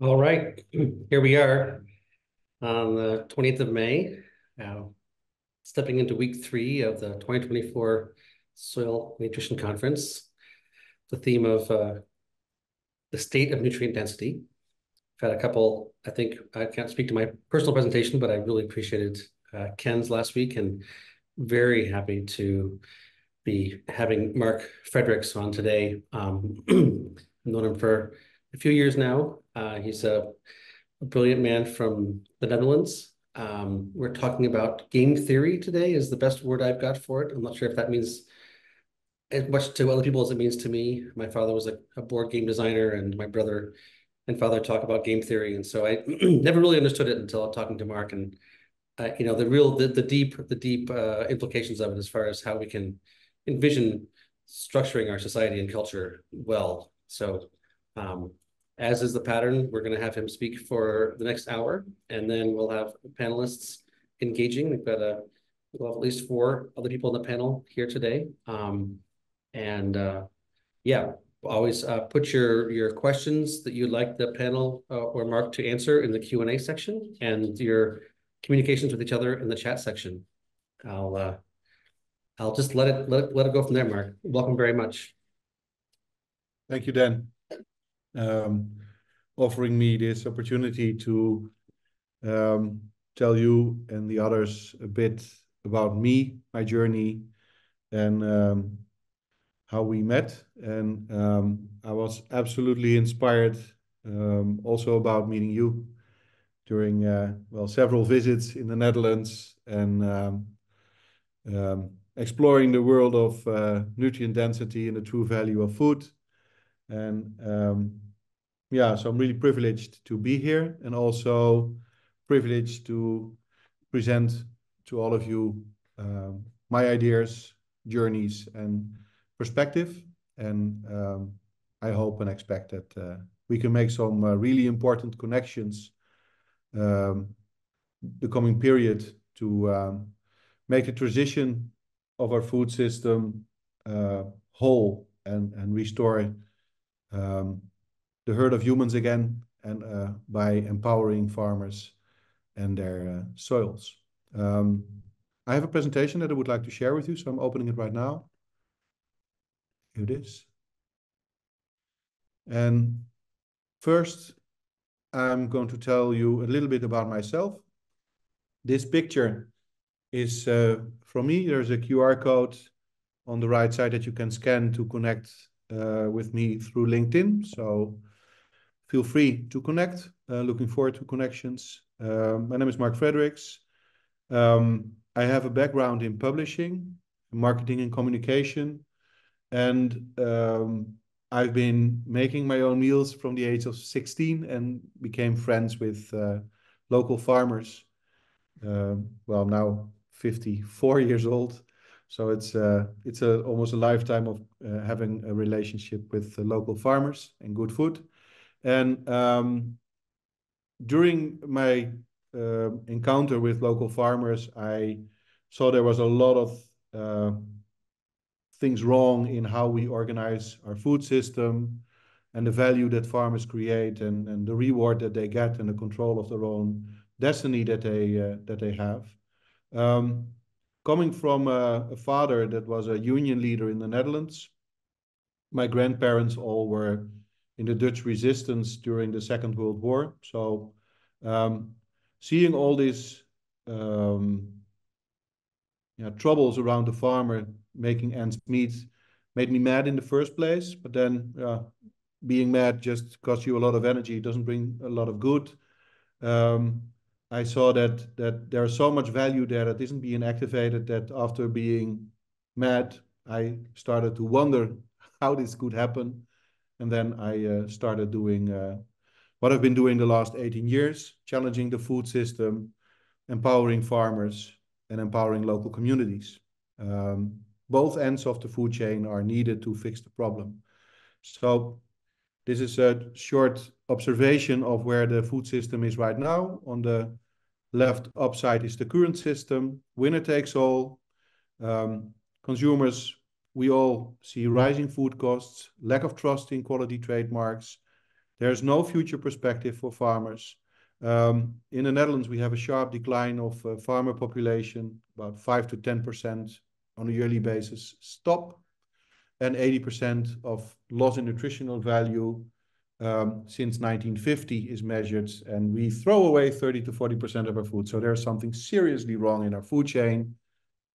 All right, here we are on the 20th of May, uh, stepping into week three of the 2024 Soil Nutrition Conference. The theme of uh, the state of nutrient density. I've had a couple, I think, I can't speak to my personal presentation, but I really appreciated uh, Ken's last week and very happy to be having Mark Fredericks on today. Um, known him for a few years now. Uh, he's a, a, brilliant man from the Netherlands. Um, we're talking about game theory today is the best word I've got for it. I'm not sure if that means as much to other people as it means to me. My father was a, a board game designer and my brother and father talk about game theory. And so I never really understood it until talking to Mark and uh, you know, the real, the, the deep, the deep uh, implications of it as far as how we can envision structuring our society and culture well. So um, as is the pattern, we're going to have him speak for the next hour, and then we'll have panelists engaging. We've got a we'll have at least four other people on the panel here today. Um, and uh, yeah, always uh, put your your questions that you'd like the panel uh, or Mark to answer in the Q and A section, and your communications with each other in the chat section. I'll uh, I'll just let it let it, let it go from there, Mark. Welcome very much. Thank you, Dan um, offering me this opportunity to um, tell you and the others a bit about me, my journey, and um, how we met. And um, I was absolutely inspired um, also about meeting you during, uh, well, several visits in the Netherlands and um, exploring the world of uh, nutrient density and the true value of food. And um, yeah, so I'm really privileged to be here and also privileged to present to all of you um, my ideas, journeys, and perspective. And um, I hope and expect that uh, we can make some uh, really important connections um, the coming period to um, make the transition of our food system uh, whole and, and restore um, the herd of humans again and uh, by empowering farmers and their uh, soils. Um, I have a presentation that I would like to share with you, so I'm opening it right now. Here it is. And first, I'm going to tell you a little bit about myself. This picture is uh, from me. There's a QR code on the right side that you can scan to connect with me through LinkedIn. So feel free to connect. Uh, looking forward to connections. Um, my name is Mark Fredericks. Um, I have a background in publishing, marketing and communication, and um, I've been making my own meals from the age of 16 and became friends with uh, local farmers. Uh, well, now 54 years old. So it's uh, it's a, almost a lifetime of uh, having a relationship with local farmers and good food. And um, during my uh, encounter with local farmers, I saw there was a lot of uh, things wrong in how we organize our food system and the value that farmers create and, and the reward that they get and the control of their own destiny that they uh, that they have. Um, coming from a, a, father that was a union leader in the Netherlands, my grandparents all were in the Dutch resistance during the Second World War. So um, seeing all these um, yeah, troubles around the farmer making ends meet made me mad in the first place. But then uh, being mad just costs you a lot of energy. It doesn't bring a lot of good. Um, I saw that that there's so much value there that isn't being activated. That after being mad, I started to wonder how this could happen. And then I uh, started doing uh, what I've been doing the last 18 years, challenging the food system, empowering farmers, and empowering local communities. Um, both ends of the food chain are needed to fix the problem. So this is a short observation of where the food system is right now. On the left upside is the current system, winner takes all. Um, consumers we all see rising food costs, lack of trust in quality trademarks, There's no future perspective for farmers. Um, in the Netherlands, we have a sharp decline of uh, farmer population, about 5 to 10% on a yearly basis stop, and 80% of loss in nutritional value um, since 1950 is measured, and we throw away 30 to 40% of our food. So there's something seriously wrong in our food chain,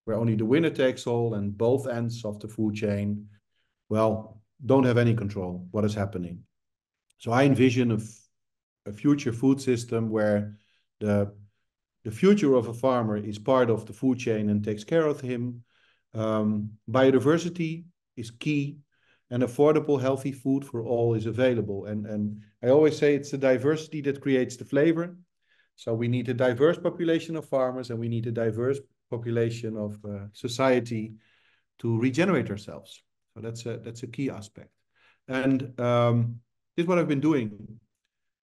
where only the winner takes all, and both ends of the food chain, well, don't have any control what is happening. So I envision a, a future food system where the the future of a farmer is part of the food chain and takes care of him. Um, biodiversity is key and affordable, healthy food for all is available. And, and I always say it's the diversity that creates the flavor. So we need a diverse population of farmers and we need a diverse population of uh, society to regenerate ourselves. So that's a, that's a key aspect. And um, this is what I've been doing.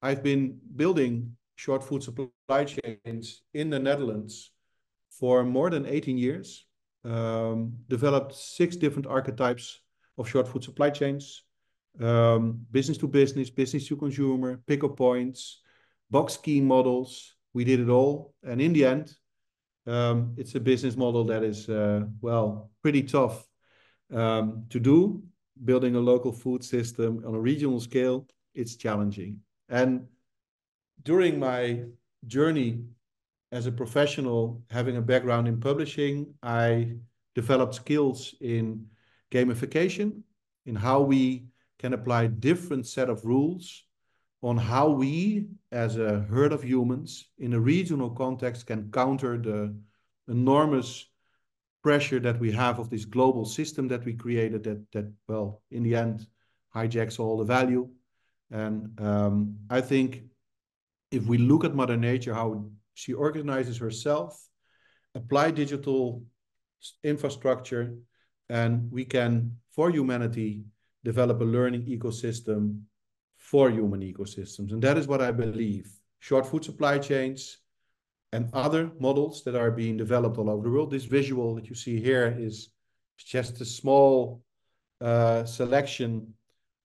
I've been building short food supply chains in the Netherlands for more than 18 years. Um, developed six different archetypes of short food supply chains, um, business to business, business to consumer, pickup points, box key models. We did it all. And in the end, um, it's a business model that is, uh, well, pretty tough um, to do. Building a local food system on a regional scale, it's challenging. And during my journey as a professional, having a background in publishing, I developed skills in gamification, in how we can apply different set of rules on how we, as a herd of humans, in a regional context, can counter the enormous pressure that we have of this global system that we created that, that well, in the end, hijacks all the value. And um, I think if we look at Mother Nature, how she organizes herself, apply digital infrastructure, and we can, for humanity, develop a learning ecosystem for human ecosystems. And that is what I believe. Short food supply chains and other models that are being developed all over the world. This visual that you see here is just a small uh, selection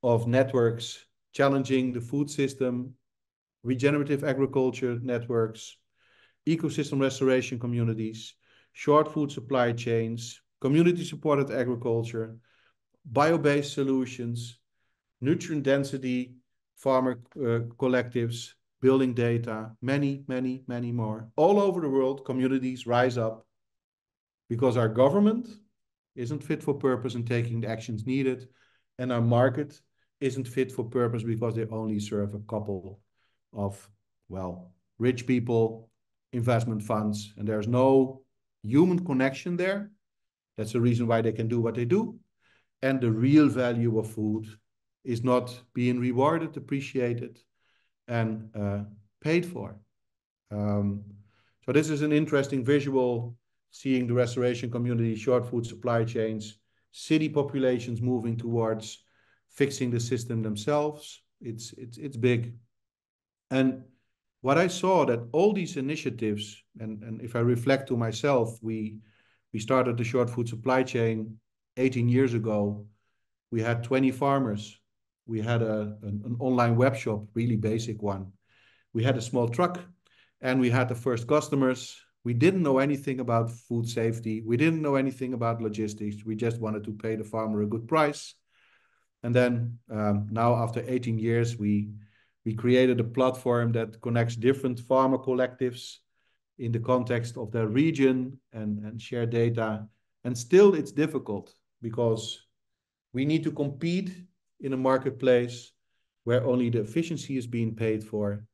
of networks challenging the food system, regenerative agriculture networks, ecosystem restoration communities, short food supply chains, community-supported agriculture, bio-based solutions, nutrient density, farmer uh, collectives, building data, many, many, many more. All over the world, communities rise up because our government isn't fit for purpose in taking the actions needed, and our market isn't fit for purpose because they only serve a couple of, well, rich people, investment funds, and there's no human connection there that's the reason why they can do what they do. And the real value of food is not being rewarded, appreciated, and uh, paid for. Um, so this is an interesting visual, seeing the restoration community, short food supply chains, city populations moving towards fixing the system themselves. It's, it's, it's big. And what I saw that all these initiatives, and, and if I reflect to myself, we we started the short food supply chain 18 years ago. We had 20 farmers. We had a, an, an online web shop, really basic one. We had a small truck and we had the first customers. We didn't know anything about food safety. We didn't know anything about logistics. We just wanted to pay the farmer a good price. And then um, now, after 18 years, we we created a platform that connects different farmer collectives in the context of their region and, and share data. And still it's difficult because we need to compete in a marketplace where only the efficiency is being paid for.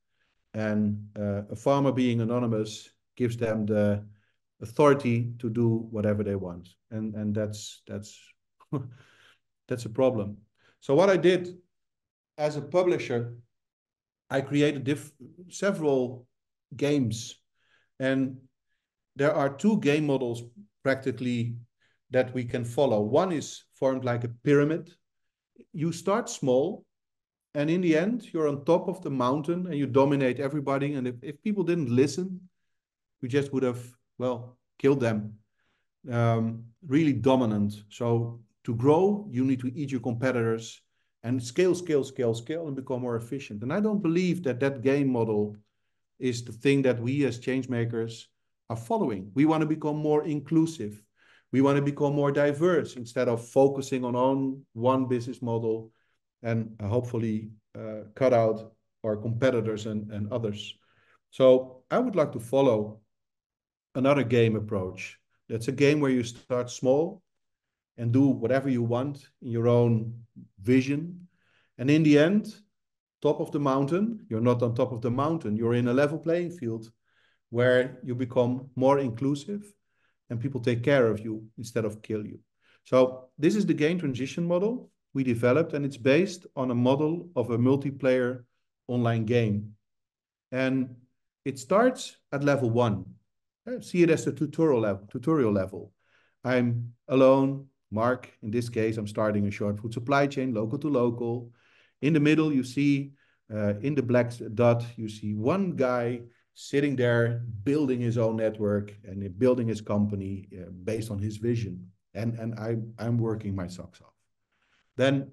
And uh, a farmer being anonymous gives them the authority to do whatever they want. And and that's that's that's a problem. So what i did as a publisher i created several games and there are two game models practically that we can follow. One is formed like a pyramid. You start small, and in the end, you're on top of the mountain and you dominate everybody. And if, if people didn't listen, we just would have, well, killed them. Um, really dominant. So to grow, you need to eat your competitors and scale, scale, scale, scale, and become more efficient. And I don't believe that that game model is the thing that we as change makers are following. We want to become more inclusive. We want to become more diverse instead of focusing on, on one business model and hopefully uh, cut out our competitors and, and others. So I would like to follow another game approach. That's a game where you start small and do whatever you want in your own vision. And in the end, top of the mountain, you're not on top of the mountain, you're in a level playing field where you become more inclusive and people take care of you instead of kill you. So this is the game transition model we developed and it's based on a model of a multiplayer online game. And it starts at level one. See it as the tutorial level, tutorial level. I'm alone, Mark, in this case, I'm starting a short food supply chain, local to local. In the middle, you see, uh, in the black dot, you see one guy sitting there building his own network and building his company uh, based on his vision. And, and I, I'm working my socks off. Then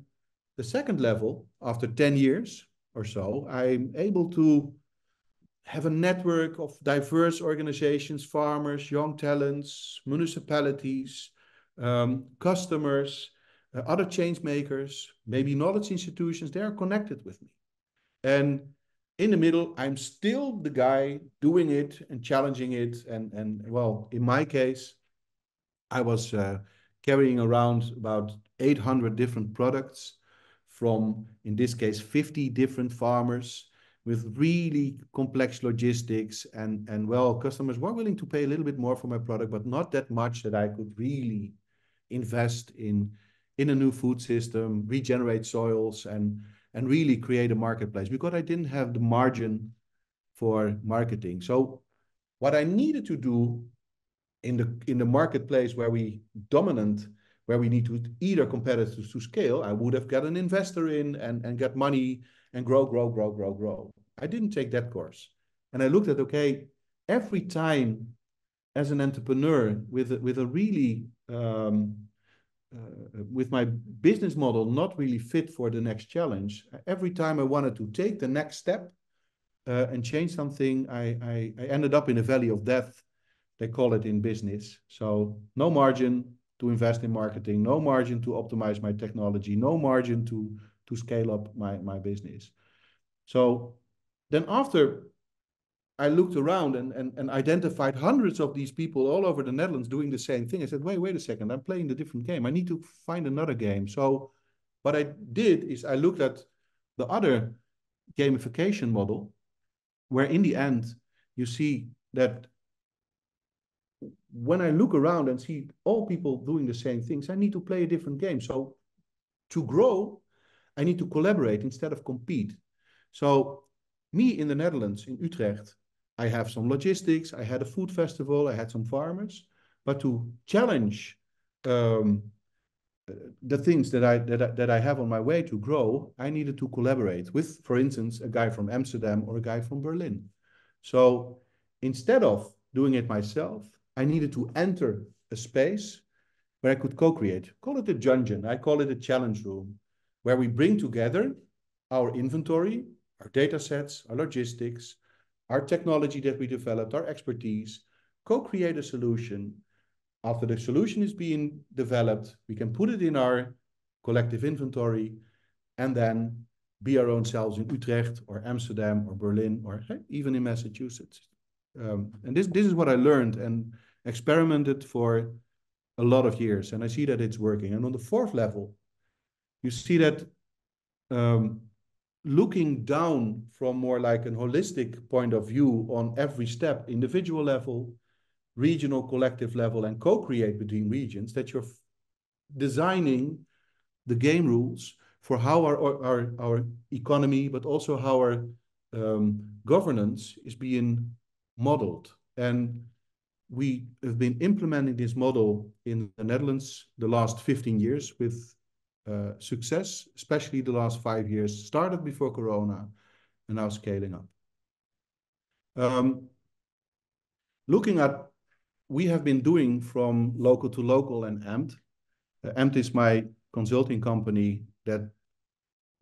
the second level, after 10 years or so, I'm able to have a network of diverse organizations, farmers, young talents, municipalities, um, customers, uh, other change makers, maybe knowledge institutions, they are connected with me. And in the middle, I'm still the guy doing it and challenging it. And, and well, in my case, I was uh, carrying around about 800 different products from, in this case, 50 different farmers with really complex logistics and, and well, customers were willing to pay a little bit more for my product, but not that much that I could really invest in in a new food system, regenerate soils, and and really create a marketplace because I didn't have the margin for marketing. So what I needed to do in the in the marketplace where we dominant, where we need to either competitors to scale, I would have got an investor in and and get money and grow, grow, grow, grow, grow. I didn't take that course, and I looked at okay, every time as an entrepreneur with a, with a really um, uh, with my business model not really fit for the next challenge. Every time I wanted to take the next step uh, and change something, I, I, I ended up in a valley of death. They call it in business. So no margin to invest in marketing, no margin to optimize my technology, no margin to to scale up my my business. So then after I looked around and, and, and identified hundreds of these people all over the Netherlands doing the same thing. I said, wait, wait a second, I'm playing the different game. I need to find another game. So what I did is I looked at the other gamification model, where in the end, you see that when I look around and see all people doing the same things, I need to play a different game. So to grow, I need to collaborate instead of compete. So me in the Netherlands, in Utrecht, I have some logistics, I had a food festival, I had some farmers, but to challenge um, the things that I, that I that I have on my way to grow, I needed to collaborate with, for instance, a guy from Amsterdam or a guy from Berlin. So instead of doing it myself, I needed to enter a space where I could co-create. Call it a dungeon. I call it a challenge room, where we bring together our inventory, our data sets, our logistics, our technology that we developed, our expertise, co-create a solution. After the solution is being developed, we can put it in our collective inventory and then be our own selves in Utrecht or Amsterdam or Berlin or even in Massachusetts. Um, and this, this is what I learned and experimented for a lot of years. And I see that it's working. And on the fourth level, you see that um, looking down from more like an holistic point of view on every step, individual level, regional collective level, and co-create between regions, that you're designing the game rules for how our, our, our economy, but also how our um, governance is being modeled. And we have been implementing this model in the Netherlands the last 15 years with success, especially the last five years, started before Corona and now scaling up. Um, looking at we have been doing from local to local and AMPT. Uh, AMPT is my consulting company that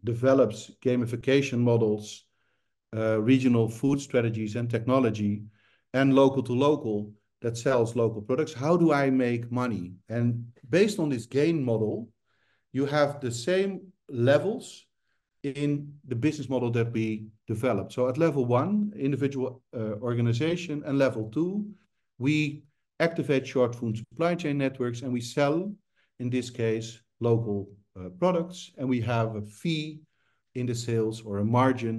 develops gamification models, uh, regional food strategies and technology, and local to local that sells local products. How do I make money? And based on this gain model, you have the same levels in the business model that we developed. So at level one, individual uh, organization, and level two, we activate short food supply chain networks and we sell, in this case, local uh, products, and we have a fee in the sales or a margin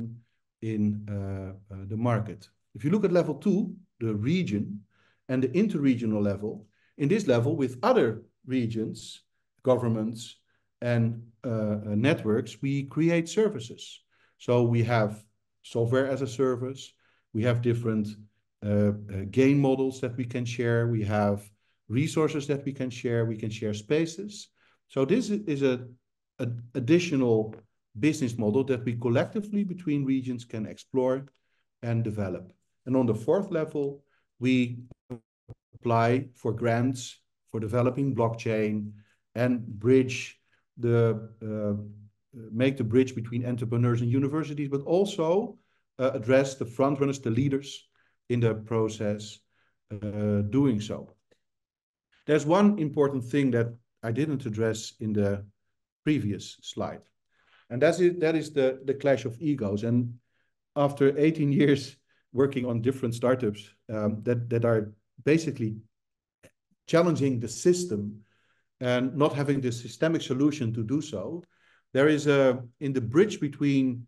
in uh, the market. If you look at level two, the region and the interregional level, in this level with other regions, governments, and uh, uh, networks, we create services. So we have software as a service, we have different uh, gain models that we can share, we have resources that we can share, we can share spaces. So this is a, a additional business model that we collectively between regions can explore and develop. And on the fourth level, we apply for grants for developing blockchain and bridge the uh, make the bridge between entrepreneurs and universities, but also uh, address the front runners, the leaders in the process uh, doing so. There's one important thing that I didn't address in the previous slide. And that's it, that is the, the clash of egos. And after 18 years working on different startups um, that, that are basically challenging the system and not having the systemic solution to do so, there is a, in the bridge between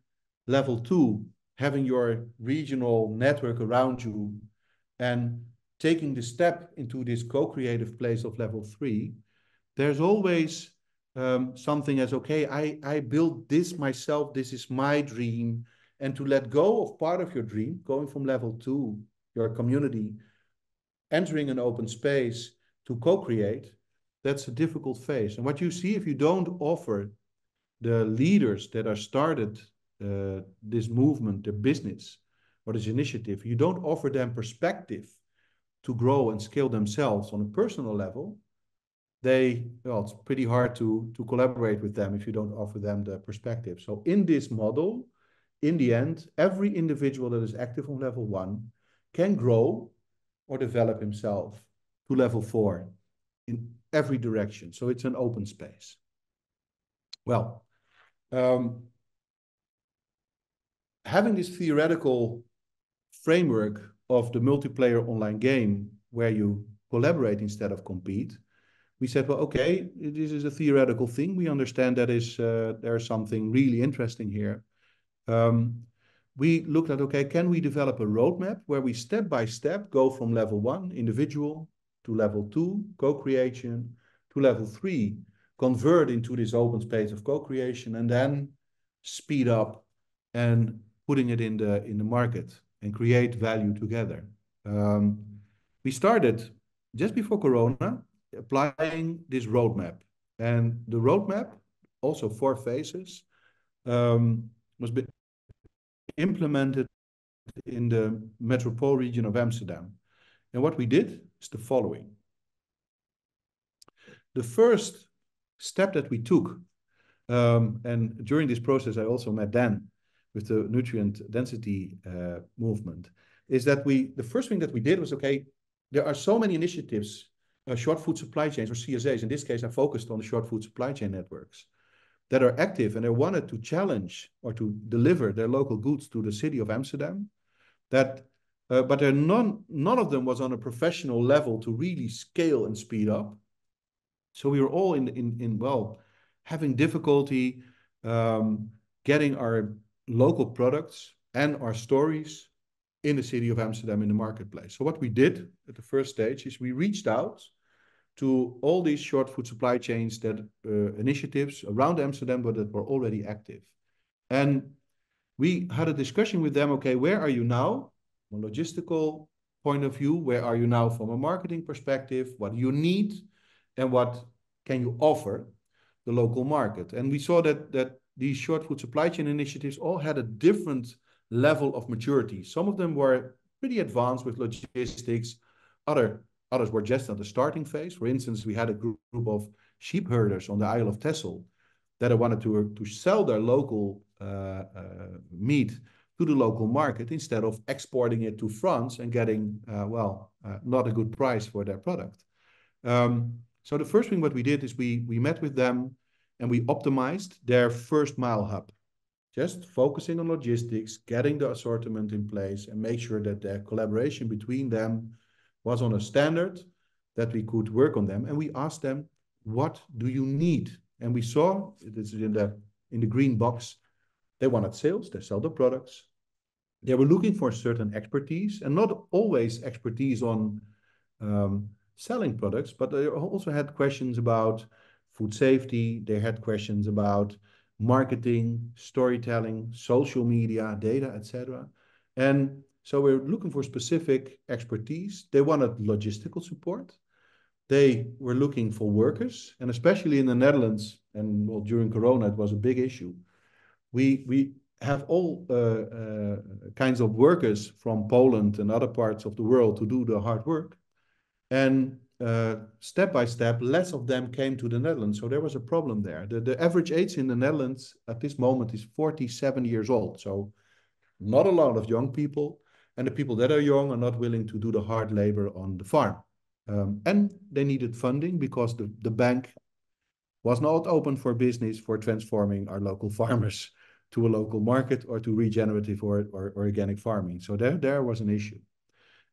level two, having your regional network around you and taking the step into this co-creative place of level three, there's always um, something as, okay, I, I built this myself, this is my dream. And to let go of part of your dream, going from level two, your community, entering an open space to co-create, that's a difficult phase. And what you see if you don't offer the leaders that are started uh, this movement, the business, or this initiative, you don't offer them perspective to grow and scale themselves on a personal level, they well it's pretty hard to to collaborate with them if you don't offer them the perspective so in this model in the end every individual that is active on level one can grow or develop himself to level four in every direction so it's an open space well um, having this theoretical framework of the multiplayer online game where you collaborate instead of compete we said, well, okay, this is a theoretical thing. We understand that is uh, there's something really interesting here. Um, we looked at, okay, can we develop a roadmap where we step by step go from level one, individual, to level two, co-creation, to level three, convert into this open space of co-creation, and then speed up and putting it in the in the market and create value together. Um, we started just before Corona applying this roadmap. And the roadmap, also four phases, um, was be implemented in the metropole region of Amsterdam. And what we did is the following. The first step that we took, um, and during this process, I also met Dan with the nutrient density uh, movement, is that we, the first thing that we did was, okay, there are so many initiatives uh, short food supply chains or CSAs. In this case, I focused on the short food supply chain networks that are active and they wanted to challenge or to deliver their local goods to the city of Amsterdam. That, uh, but there none none of them was on a professional level to really scale and speed up. So we were all in in in well having difficulty um, getting our local products and our stories in the city of Amsterdam in the marketplace. So what we did at the first stage is we reached out to all these short food supply chains that uh, initiatives around Amsterdam but that were already active. And we had a discussion with them, okay, where are you now a logistical point of view? Where are you now from a marketing perspective? What do you need? And what can you offer the local market? And we saw that that these short food supply chain initiatives all had a different level of maturity. Some of them were pretty advanced with logistics. Other Others were just at the starting phase. For instance, we had a group of sheep herders on the Isle of Texel that wanted to, to sell their local uh, uh, meat to the local market instead of exporting it to France and getting, uh, well, uh, not a good price for their product. Um, so the first thing what we did is we, we met with them and we optimized their first mile hub just focusing on logistics, getting the assortment in place, and make sure that the collaboration between them was on a standard that we could work on them. And we asked them, what do you need? And we saw, this is in the, in the green box, they wanted sales, they sell the products. They were looking for certain expertise, and not always expertise on um, selling products, but they also had questions about food safety. They had questions about marketing, storytelling, social media, data, etc. And so we're looking for specific expertise. They wanted logistical support. They were looking for workers, and especially in the Netherlands, and well, during Corona, it was a big issue. We we have all uh, uh, kinds of workers from Poland and other parts of the world to do the hard work, and uh, step by step, less of them came to the Netherlands. So there was a problem there. The, the average age in the Netherlands at this moment is 47 years old. So not a lot of young people. And the people that are young are not willing to do the hard labor on the farm. Um, and they needed funding because the, the bank was not open for business for transforming our local farmers to a local market or to regenerative or, or, or organic farming. So there, there was an issue.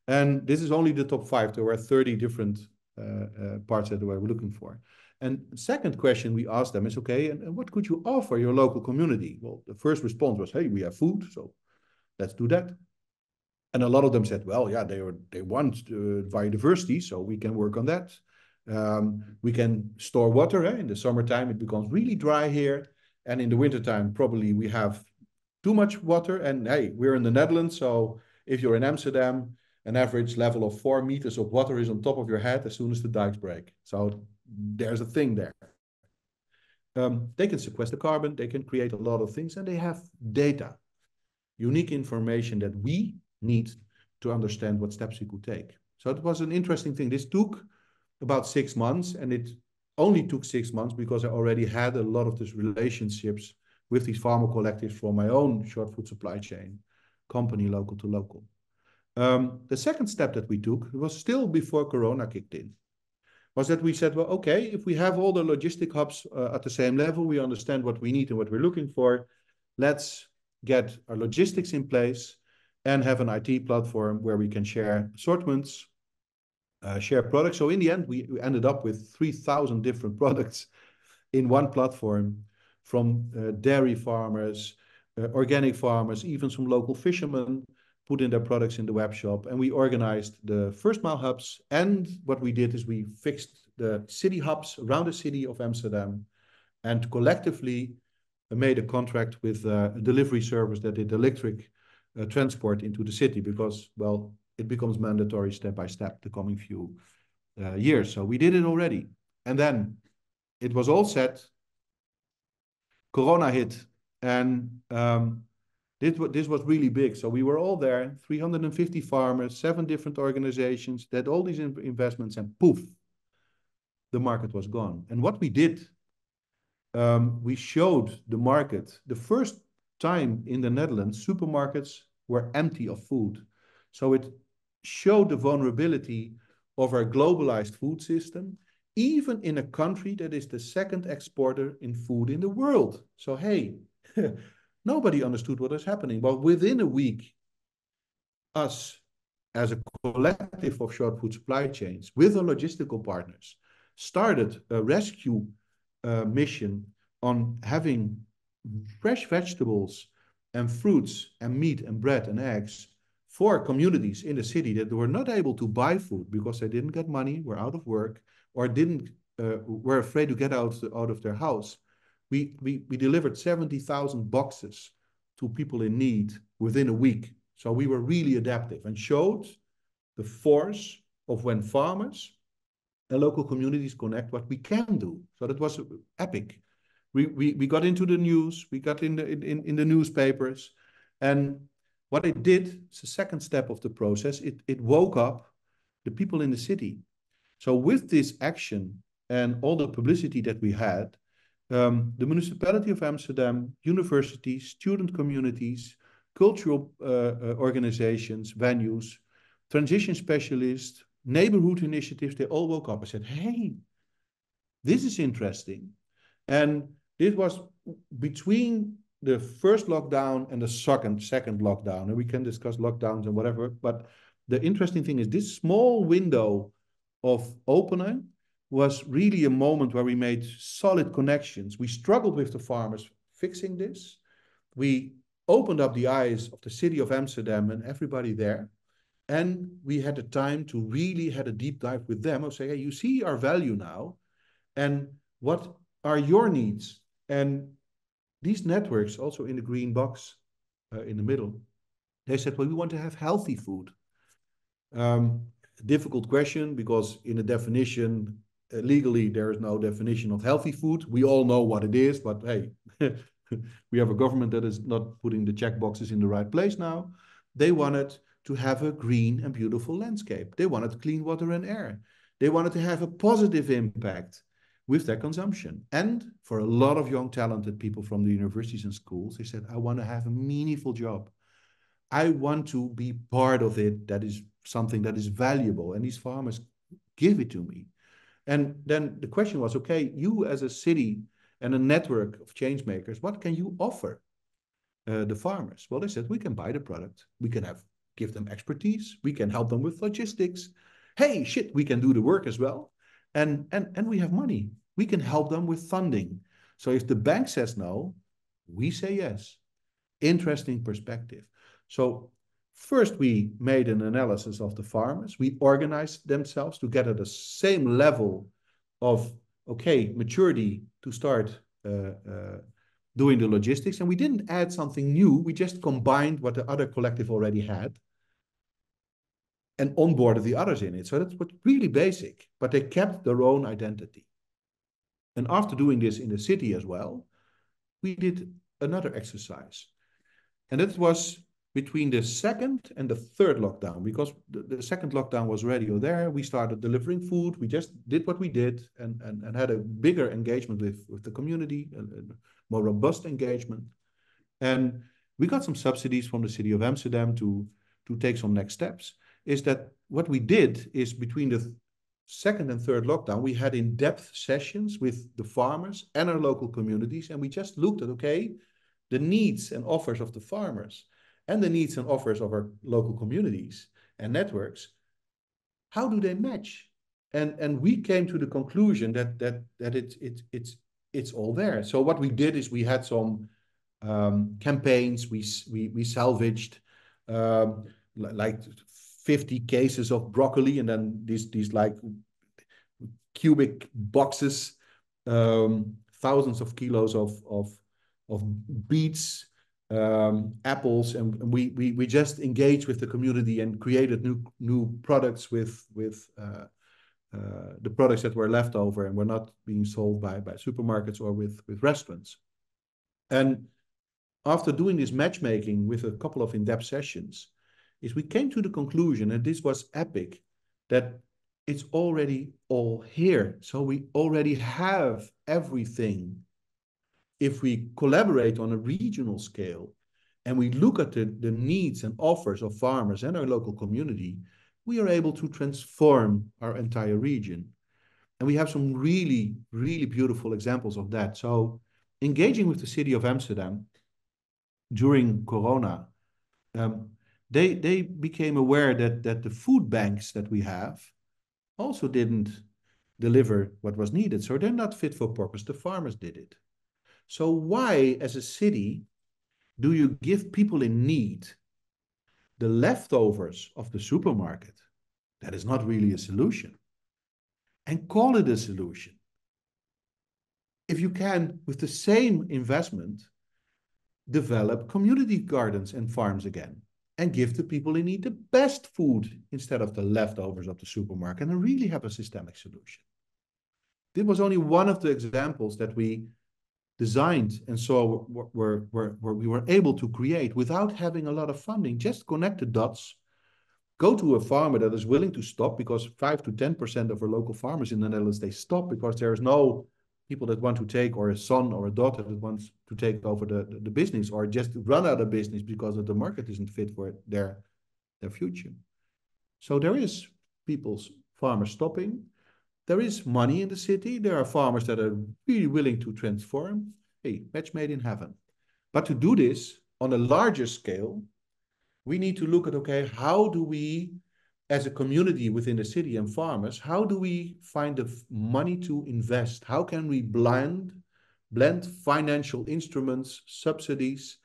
And this is only the top five. There were 30 different uh, uh, parts that we were looking for. And second question we asked them is, okay, and, and what could you offer your local community? Well, the first response was, hey, we have food, so let's do that. And a lot of them said, well, yeah, they, are, they want uh, biodiversity, so we can work on that. Um, we can store water. Eh? In the summertime, it becomes really dry here. And in the wintertime, probably we have too much water. And hey, we're in the Netherlands, so if you're in Amsterdam, an average level of four meters of water is on top of your head as soon as the dikes break. So there's a thing there. Um, they can sequester carbon, they can create a lot of things, and they have data, unique information that we need to understand what steps we could take. So it was an interesting thing. This took about six months, and it only took six months because I already had a lot of these relationships with these farmer collectives from my own short food supply chain company, local to local. Um, the second step that we took was still before Corona kicked in, was that we said, well, okay, if we have all the logistic hubs uh, at the same level, we understand what we need and what we're looking for, let's get our logistics in place and have an IT platform where we can share assortments, uh, share products. So in the end, we, we ended up with 3,000 different products in one platform from uh, dairy farmers, uh, organic farmers, even some local fishermen, put in their products in the web shop and we organized the first mile hubs and what we did is we fixed the city hubs around the city of amsterdam and collectively made a contract with a delivery service that did electric uh, transport into the city because well it becomes mandatory step by step the coming few uh, years so we did it already and then it was all set corona hit and um, this, this was really big. So we were all there, 350 farmers, seven different organizations, that all these investments, and poof, the market was gone. And what we did, um, we showed the market the first time in the Netherlands, supermarkets were empty of food. So it showed the vulnerability of our globalized food system, even in a country that is the second exporter in food in the world. So, hey, Nobody understood what was happening. But within a week, us as a collective of short food supply chains with our logistical partners started a rescue uh, mission on having fresh vegetables and fruits and meat and bread and eggs for communities in the city that were not able to buy food because they didn't get money, were out of work, or didn't uh, were afraid to get out, out of their house we, we, we delivered 70,000 boxes to people in need within a week. So we were really adaptive and showed the force of when farmers and local communities connect what we can do. So that was epic. We, we, we got into the news, we got in the, in, in the newspapers. And what it did, it's the second step of the process, it, it woke up the people in the city. So with this action and all the publicity that we had, um, the municipality of Amsterdam, universities, student communities, cultural uh, uh, organizations, venues, transition specialists, neighborhood initiatives, they all woke up and said, hey, this is interesting. And this was between the first lockdown and the second second lockdown, and we can discuss lockdowns and whatever. But the interesting thing is this small window of opening was really a moment where we made solid connections. We struggled with the farmers fixing this. We opened up the eyes of the city of Amsterdam and everybody there. And we had the time to really had a deep dive with them of say, hey, you see our value now. And what are your needs? And these networks, also in the green box uh, in the middle, they said, well, we want to have healthy food. Um, difficult question because in the definition, uh, legally, there is no definition of healthy food. We all know what it is, but hey, we have a government that is not putting the check boxes in the right place now. They wanted to have a green and beautiful landscape. They wanted clean water and air. They wanted to have a positive impact with their consumption. And for a lot of young, talented people from the universities and schools, they said, I want to have a meaningful job. I want to be part of it that is something that is valuable. And these farmers give it to me. And then the question was, okay, you as a city and a network of change makers, what can you offer uh, the farmers? Well, they said, we can buy the product. We can have give them expertise. We can help them with logistics. Hey, shit, we can do the work as well. And, and, and we have money. We can help them with funding. So if the bank says no, we say yes. Interesting perspective. So First, we made an analysis of the farmers. We organized themselves to get at the same level of, okay, maturity to start uh, uh, doing the logistics. And we didn't add something new. We just combined what the other collective already had and onboarded the others in it. So that's what really basic, but they kept their own identity. And after doing this in the city as well, we did another exercise. And that was between the second and the third lockdown because the, the second lockdown was already there. We started delivering food. We just did what we did and, and, and had a bigger engagement with, with the community, a, a more robust engagement. And we got some subsidies from the city of Amsterdam to, to take some next steps. Is that what we did is between the second and third lockdown, we had in-depth sessions with the farmers and our local communities. And we just looked at, okay, the needs and offers of the farmers and the needs and offers of our local communities and networks, how do they match? And and we came to the conclusion that that that it's it's it's it's all there. So what we did is we had some um, campaigns. We we we salvaged um, like 50 cases of broccoli, and then these these like cubic boxes, um, thousands of kilos of of of beets, um, apples, and we, we we just engaged with the community and created new new products with with uh, uh, the products that were left over and were not being sold by by supermarkets or with with restaurants. And after doing this matchmaking with a couple of in-depth sessions, is we came to the conclusion, and this was epic, that it's already all here. So we already have everything if we collaborate on a regional scale and we look at the, the needs and offers of farmers and our local community, we are able to transform our entire region. And we have some really, really beautiful examples of that. So engaging with the city of Amsterdam during Corona, um, they, they became aware that, that the food banks that we have also didn't deliver what was needed. So they're not fit for purpose. The farmers did it. So why, as a city, do you give people in need the leftovers of the supermarket? That is not really a solution. And call it a solution. If you can, with the same investment, develop community gardens and farms again and give the people in need the best food instead of the leftovers of the supermarket and really have a systemic solution. This was only one of the examples that we designed and so where, where, where we were able to create without having a lot of funding just connect the dots go to a farmer that is willing to stop because 5 to 10 percent of our local farmers in the netherlands they stop because there is no people that want to take, or a son or a daughter that wants to take over the, the, the business, or just run out of business because the market isn't fit for their their future. So there is people's farmers stopping. There is money in the city. There are farmers that are really willing to transform. Hey, match made in heaven. But to do this on a larger scale, we need to look at okay, how do we as a community within the city and farmers, how do we find the money to invest? How can we blend, blend financial instruments, subsidies,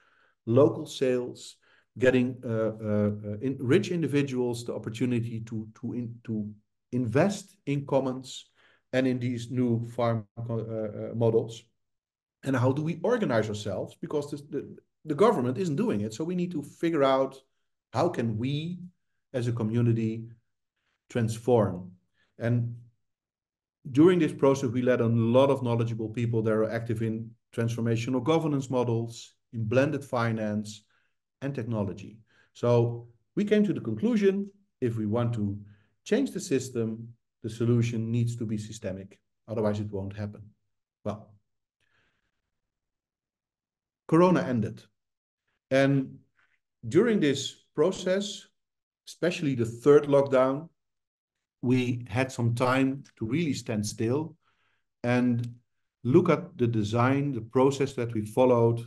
local sales, getting uh, uh, uh, in rich individuals the opportunity to, to, in, to invest in commons and in these new farm uh, uh, models? And how do we organize ourselves? Because this, the, the government isn't doing it. So we need to figure out how can we as a community transform. And during this process, we led a lot of knowledgeable people that are active in transformational governance models, in blended finance, and technology. So we came to the conclusion if we want to change the system, the solution needs to be systemic. Otherwise, it won't happen. Well, Corona ended. And during this process, especially the third lockdown, we had some time to really stand still and look at the design, the process that we followed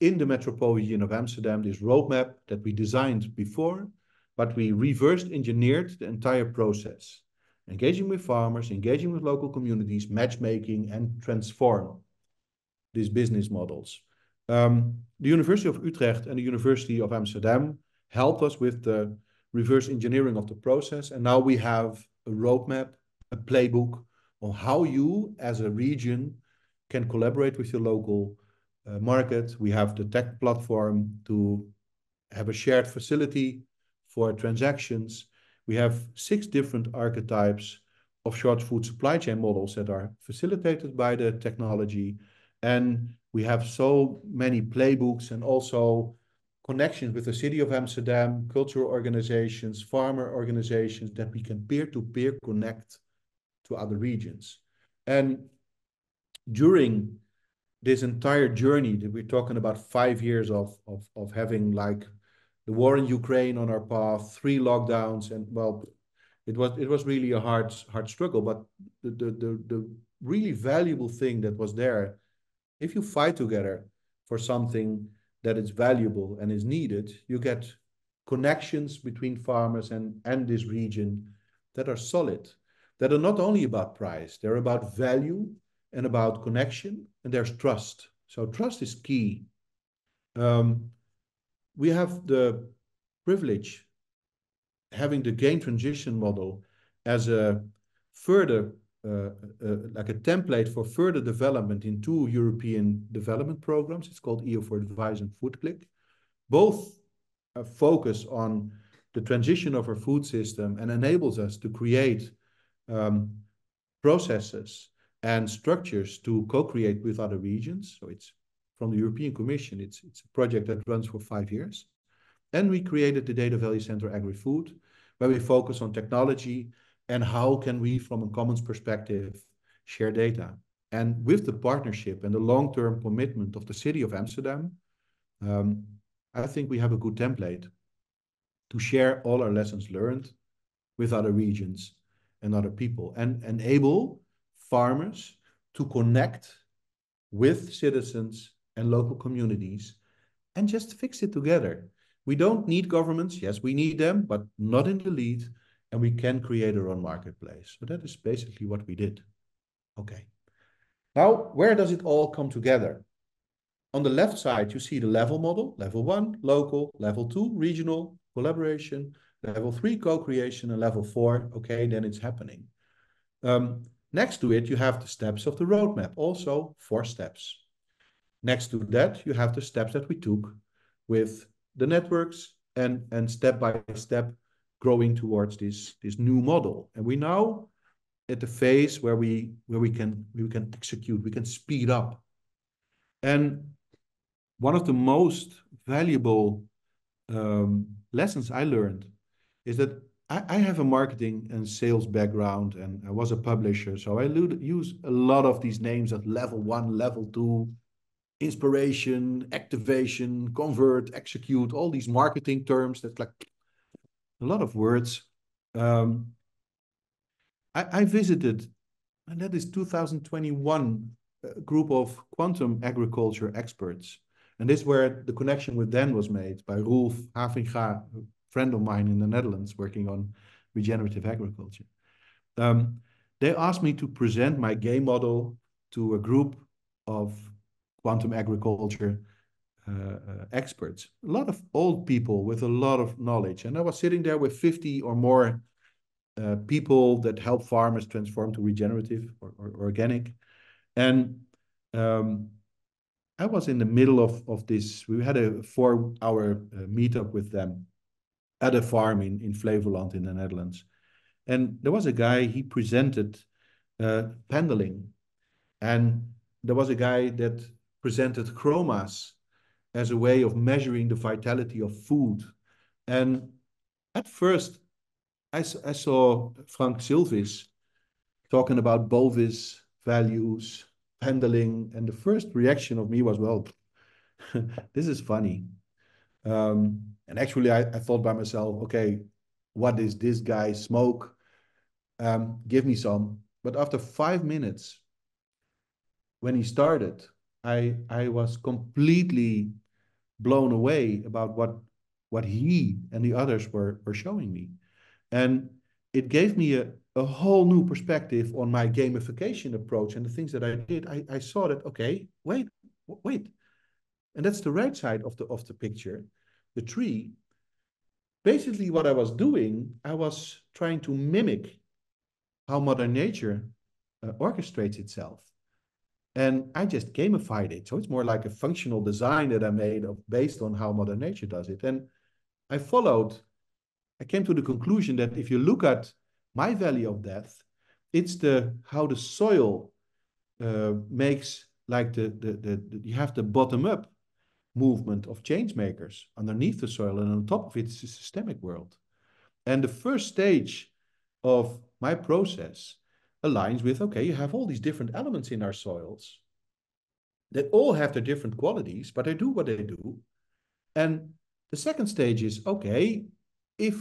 in the Metropolitan of Amsterdam, this roadmap that we designed before, but we reversed engineered the entire process, engaging with farmers, engaging with local communities, matchmaking, and transform these business models. Um, the University of Utrecht and the University of Amsterdam helped us with the reverse engineering of the process. And now we have a roadmap, a playbook on how you as a region can collaborate with your local uh, market. We have the tech platform to have a shared facility for transactions. We have six different archetypes of short food supply chain models that are facilitated by the technology. And we have so many playbooks and also connections with the city of Amsterdam, cultural organizations, farmer organizations that we can peer-to-peer -peer connect to other regions. And during this entire journey that we're talking about five years of, of, of having like the war in Ukraine on our path, three lockdowns, and well, it was it was really a hard hard struggle. But the the the, the really valuable thing that was there, if you fight together for something that is valuable and is needed, you get connections between farmers and, and this region that are solid, that are not only about price, they're about value and about connection, and there's trust. So trust is key. Um, we have the privilege having the GAIN transition model as a further uh, uh, like a template for further development in two European development programs. It's called EU4Advice and FoodCLIC. Both uh, focus on the transition of our food system and enables us to create um, processes and structures to co-create with other regions. So it's from the European Commission. It's, it's a project that runs for five years. And we created the Data Value Center Agri-Food, where we focus on technology and how can we, from a commons perspective, share data. And with the partnership and the long-term commitment of the city of Amsterdam, um, I think we have a good template to share all our lessons learned with other regions and other people and enable farmers to connect with citizens and local communities and just fix it together. We don't need governments. Yes, we need them, but not in the lead and we can create our own marketplace. So that is basically what we did. Okay. Now, where does it all come together? On the left side, you see the level model, level one, local, level two, regional, collaboration, level three, co-creation, and level four, okay, then it's happening. Um, next to it, you have the steps of the roadmap, also four steps. Next to that, you have the steps that we took with the networks and, and step by step growing towards this this new model. And we now at the phase where we where we can we can execute, we can speed up. And one of the most valuable um, lessons I learned is that I, I have a marketing and sales background and I was a publisher. So I use a lot of these names at level one, level two, inspiration, activation, convert, execute, all these marketing terms. that like a lot of words. Um, I, I visited, and that is 2021, a group of quantum agriculture experts. And this is where the connection with Dan was made by Rolf Havinga, a friend of mine in the Netherlands working on regenerative agriculture. Um, they asked me to present my game model to a group of quantum agriculture experts, a lot of old people with a lot of knowledge. And I was sitting there with 50 or more uh, people that help farmers transform to regenerative or, or organic. And um, I was in the middle of, of this. We had a four hour uh, meetup with them at a farm in, in Flevoland in the Netherlands. And there was a guy, he presented uh. And there was a guy that presented chromas as a way of measuring the vitality of food. And at first, I, I saw Frank Silvis talking about Bovis values, pendeling, and the first reaction of me was, well, this is funny. Um, and actually, I, I thought by myself, okay, what is this guy smoke? Um, give me some. But after five minutes, when he started, I I was completely blown away about what what he and the others were were showing me, and it gave me a a whole new perspective on my gamification approach and the things that I did. I, I saw that okay, wait, wait, and that's the right side of the of the picture, the tree. Basically, what I was doing, I was trying to mimic how Mother Nature uh, orchestrates itself. And I just gamified it. So it's more like a functional design that I made of, based on how Mother Nature does it. And I followed, I came to the conclusion that if you look at my valley of death, it's the how the soil uh, makes like the, the, the, the, you have the bottom up movement of change makers underneath the soil and on top of it is the systemic world. And the first stage of my process aligns with, okay, you have all these different elements in our soils that all have their different qualities, but they do what they do. And the second stage is, okay, if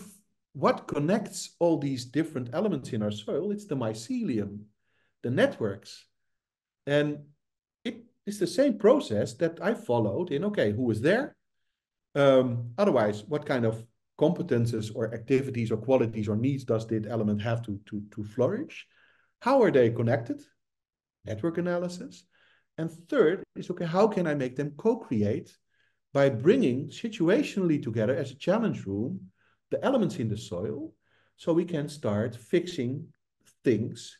what connects all these different elements in our soil, it's the mycelium, the networks. And it is the same process that I followed in, okay, who is there? Um, otherwise, what kind of competences or activities or qualities or needs does this element have to, to, to flourish? How are they connected? Network analysis. And third is, okay, how can I make them co-create by bringing situationally together as a challenge room the elements in the soil so we can start fixing things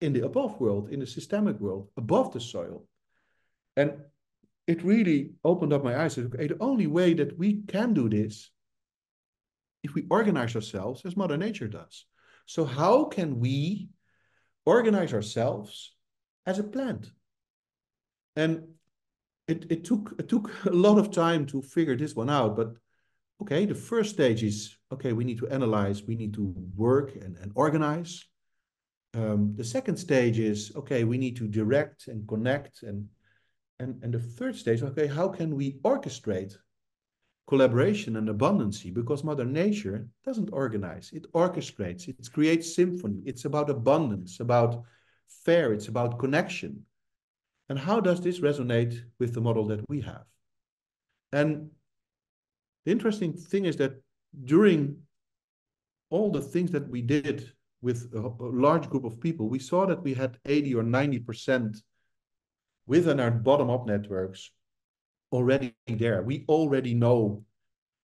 in the above world, in the systemic world, above the soil. And it really opened up my eyes. Okay, the only way that we can do this if we organize ourselves as Mother Nature does. So how can we organize ourselves as a plant. And it, it took it took a lot of time to figure this one out. But okay, the first stage is okay, we need to analyze, we need to work and, and organize. Um, the second stage is okay, we need to direct and connect and and and the third stage, okay, how can we orchestrate collaboration and abundancy because Mother Nature doesn't organize, it orchestrates, it creates symphony. It's about abundance, about fair, it's about connection. And how does this resonate with the model that we have? And the interesting thing is that during all the things that we did with a, a large group of people, we saw that we had 80 or 90% within our bottom-up networks already there. We already know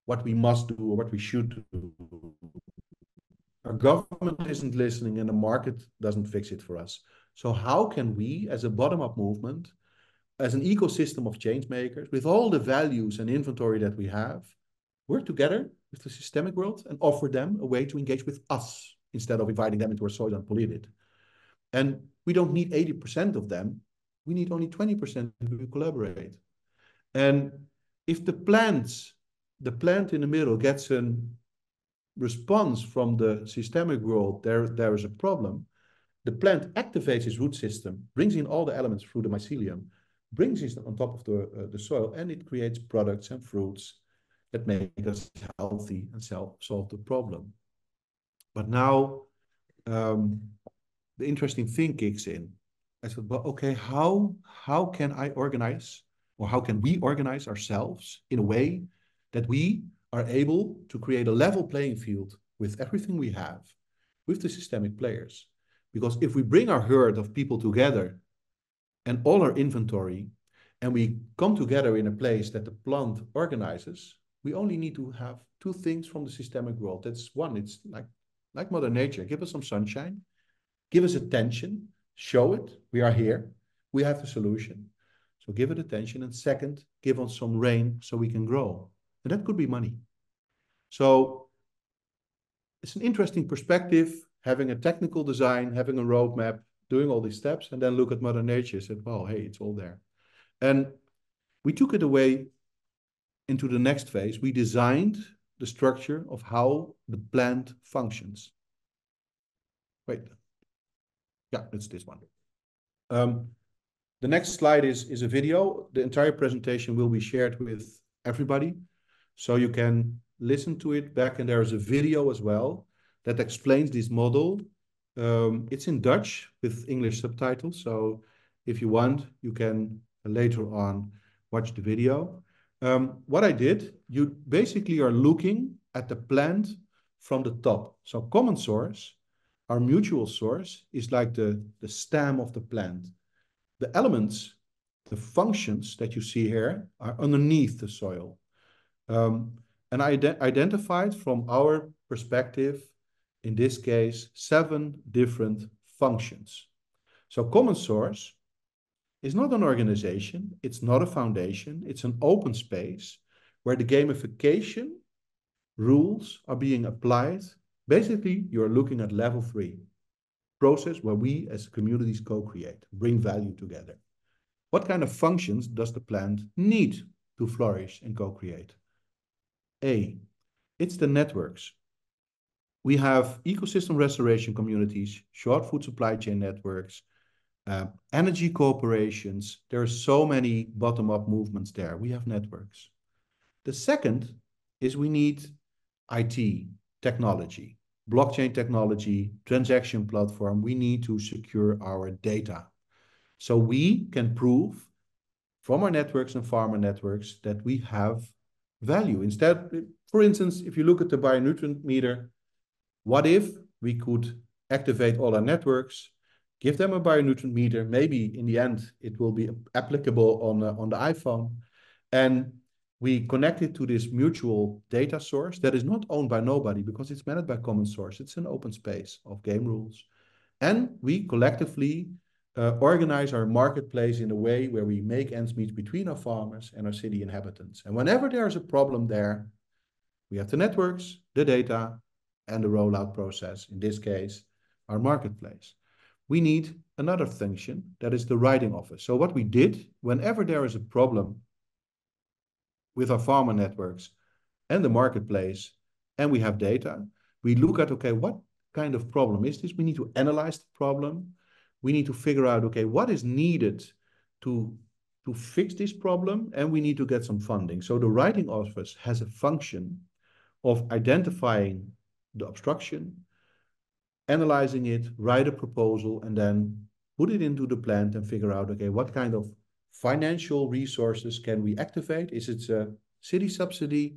what we must do or what we should do. Our government isn't listening and the market doesn't fix it for us. So how can we, as a bottom-up movement, as an ecosystem of change makers, with all the values and inventory that we have, work together with the systemic world and offer them a way to engage with us instead of inviting them into our soil and pollute it. And we don't need 80% of them. We need only 20% to collaborate. And if the plants, the plant in the middle gets a response from the systemic world, there, there is a problem, the plant activates its root system, brings in all the elements through the mycelium, brings it on top of the, uh, the soil, and it creates products and fruits that make us healthy and solve, solve the problem. But now um, the interesting thing kicks in. I said, well, okay, how, how can I organize or how can we organize ourselves in a way that we are able to create a level playing field with everything we have with the systemic players? Because if we bring our herd of people together and all our inventory and we come together in a place that the plant organizes, we only need to have two things from the systemic world. That's one, it's like, like Mother Nature. Give us some sunshine, give us attention, show it. We are here. We have the solution. So give it attention. And second, give us some rain so we can grow. And that could be money. So it's an interesting perspective, having a technical design, having a roadmap, doing all these steps, and then look at Mother Nature and say, well, hey, it's all there. And we took it away into the next phase. We designed the structure of how the plant functions. Wait. Yeah, it's this one. Um, the next slide is, is a video. The entire presentation will be shared with everybody. So you can listen to it back and there is a video as well that explains this model. Um, it's in Dutch with English subtitles. So if you want, you can later on watch the video. Um, what I did, you basically are looking at the plant from the top. So common source, our mutual source, is like the, the stem of the plant. The elements, the functions that you see here are underneath the soil. Um, and I ident identified from our perspective, in this case, seven different functions. So common source is not an organization, it's not a foundation, it's an open space where the gamification rules are being applied. Basically, you're looking at level three process where we as communities co-create, bring value together. What kind of functions does the plant need to flourish and co-create? A, it's the networks. We have ecosystem restoration communities, short food supply chain networks, uh, energy corporations. There are so many bottom-up movements there. We have networks. The second is we need IT, technology blockchain technology, transaction platform, we need to secure our data. So we can prove from our networks and farmer networks that we have value. Instead, for instance, if you look at the bionutrient meter, what if we could activate all our networks, give them a bionutrient meter, maybe in the end it will be applicable on, uh, on the iPhone, and we connect it to this mutual data source that is not owned by nobody because it's managed by common source. It's an open space of game rules. And we collectively uh, organize our marketplace in a way where we make ends meet between our farmers and our city inhabitants. And whenever there's a problem there, we have the networks, the data, and the rollout process, in this case, our marketplace. We need another function that is the writing office. So what we did, whenever there is a problem with our farmer networks and the marketplace, and we have data. We look at, okay, what kind of problem is this? We need to analyze the problem. We need to figure out, okay, what is needed to, to fix this problem, and we need to get some funding. So the writing office has a function of identifying the obstruction, analyzing it, write a proposal, and then put it into the plant and figure out, okay, what kind of financial resources can we activate? Is it a city subsidy?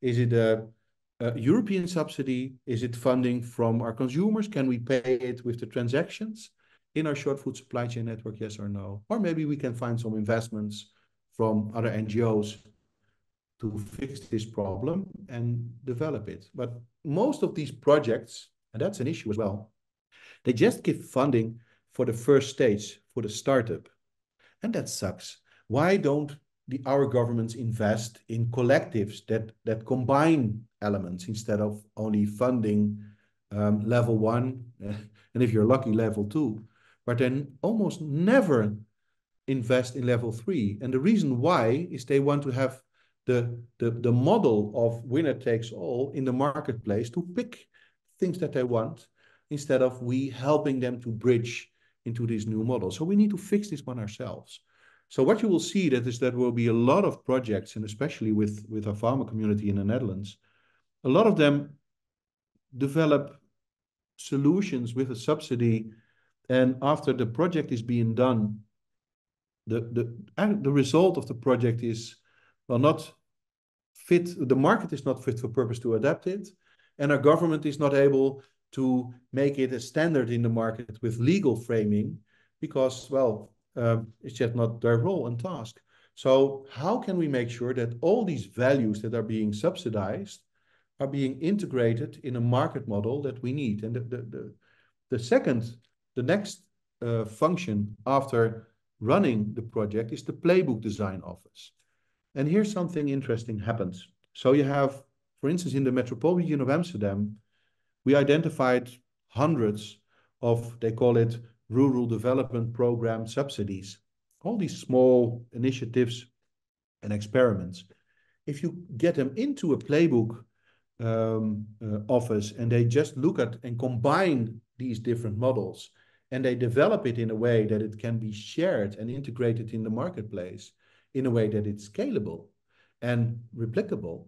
Is it a, a, European subsidy? Is it funding from our consumers? Can we pay it with the transactions in our short food supply chain network? Yes or no? Or maybe we can find some investments from other NGOs to fix this problem and develop it. But most of these projects, and that's an issue as well, they just give funding for the first stage, for the startup. And that sucks. Why don't the, our governments invest in collectives that, that combine elements instead of only funding um, level one, and if you're lucky, level two, but then almost never invest in level three. And the reason why is they want to have the, the, the model of winner takes all in the marketplace to pick things that they want instead of we helping them to bridge into these new models. So we need to fix this one ourselves. So what you will see that is that will be a lot of projects, and especially with, with our pharma community in the Netherlands, a lot of them develop solutions with a subsidy. And after the project is being done, the, the, the result of the project is, well, not fit, the market is not fit for purpose to adapt it. And our government is not able to make it a standard in the market with legal framing because, well, um, it's just not their role and task. So how can we make sure that all these values that are being subsidized are being integrated in a market model that we need? And the, the, the, the second, the next uh, function after running the project is the playbook design office. And here's something interesting happens. So you have, for instance, in the Metropolitan of Amsterdam, we identified hundreds of, they call it rural development program subsidies, all these small initiatives and experiments. If you get them into a playbook um, uh, office and they just look at and combine these different models and they develop it in a way that it can be shared and integrated in the marketplace in a way that it's scalable and replicable,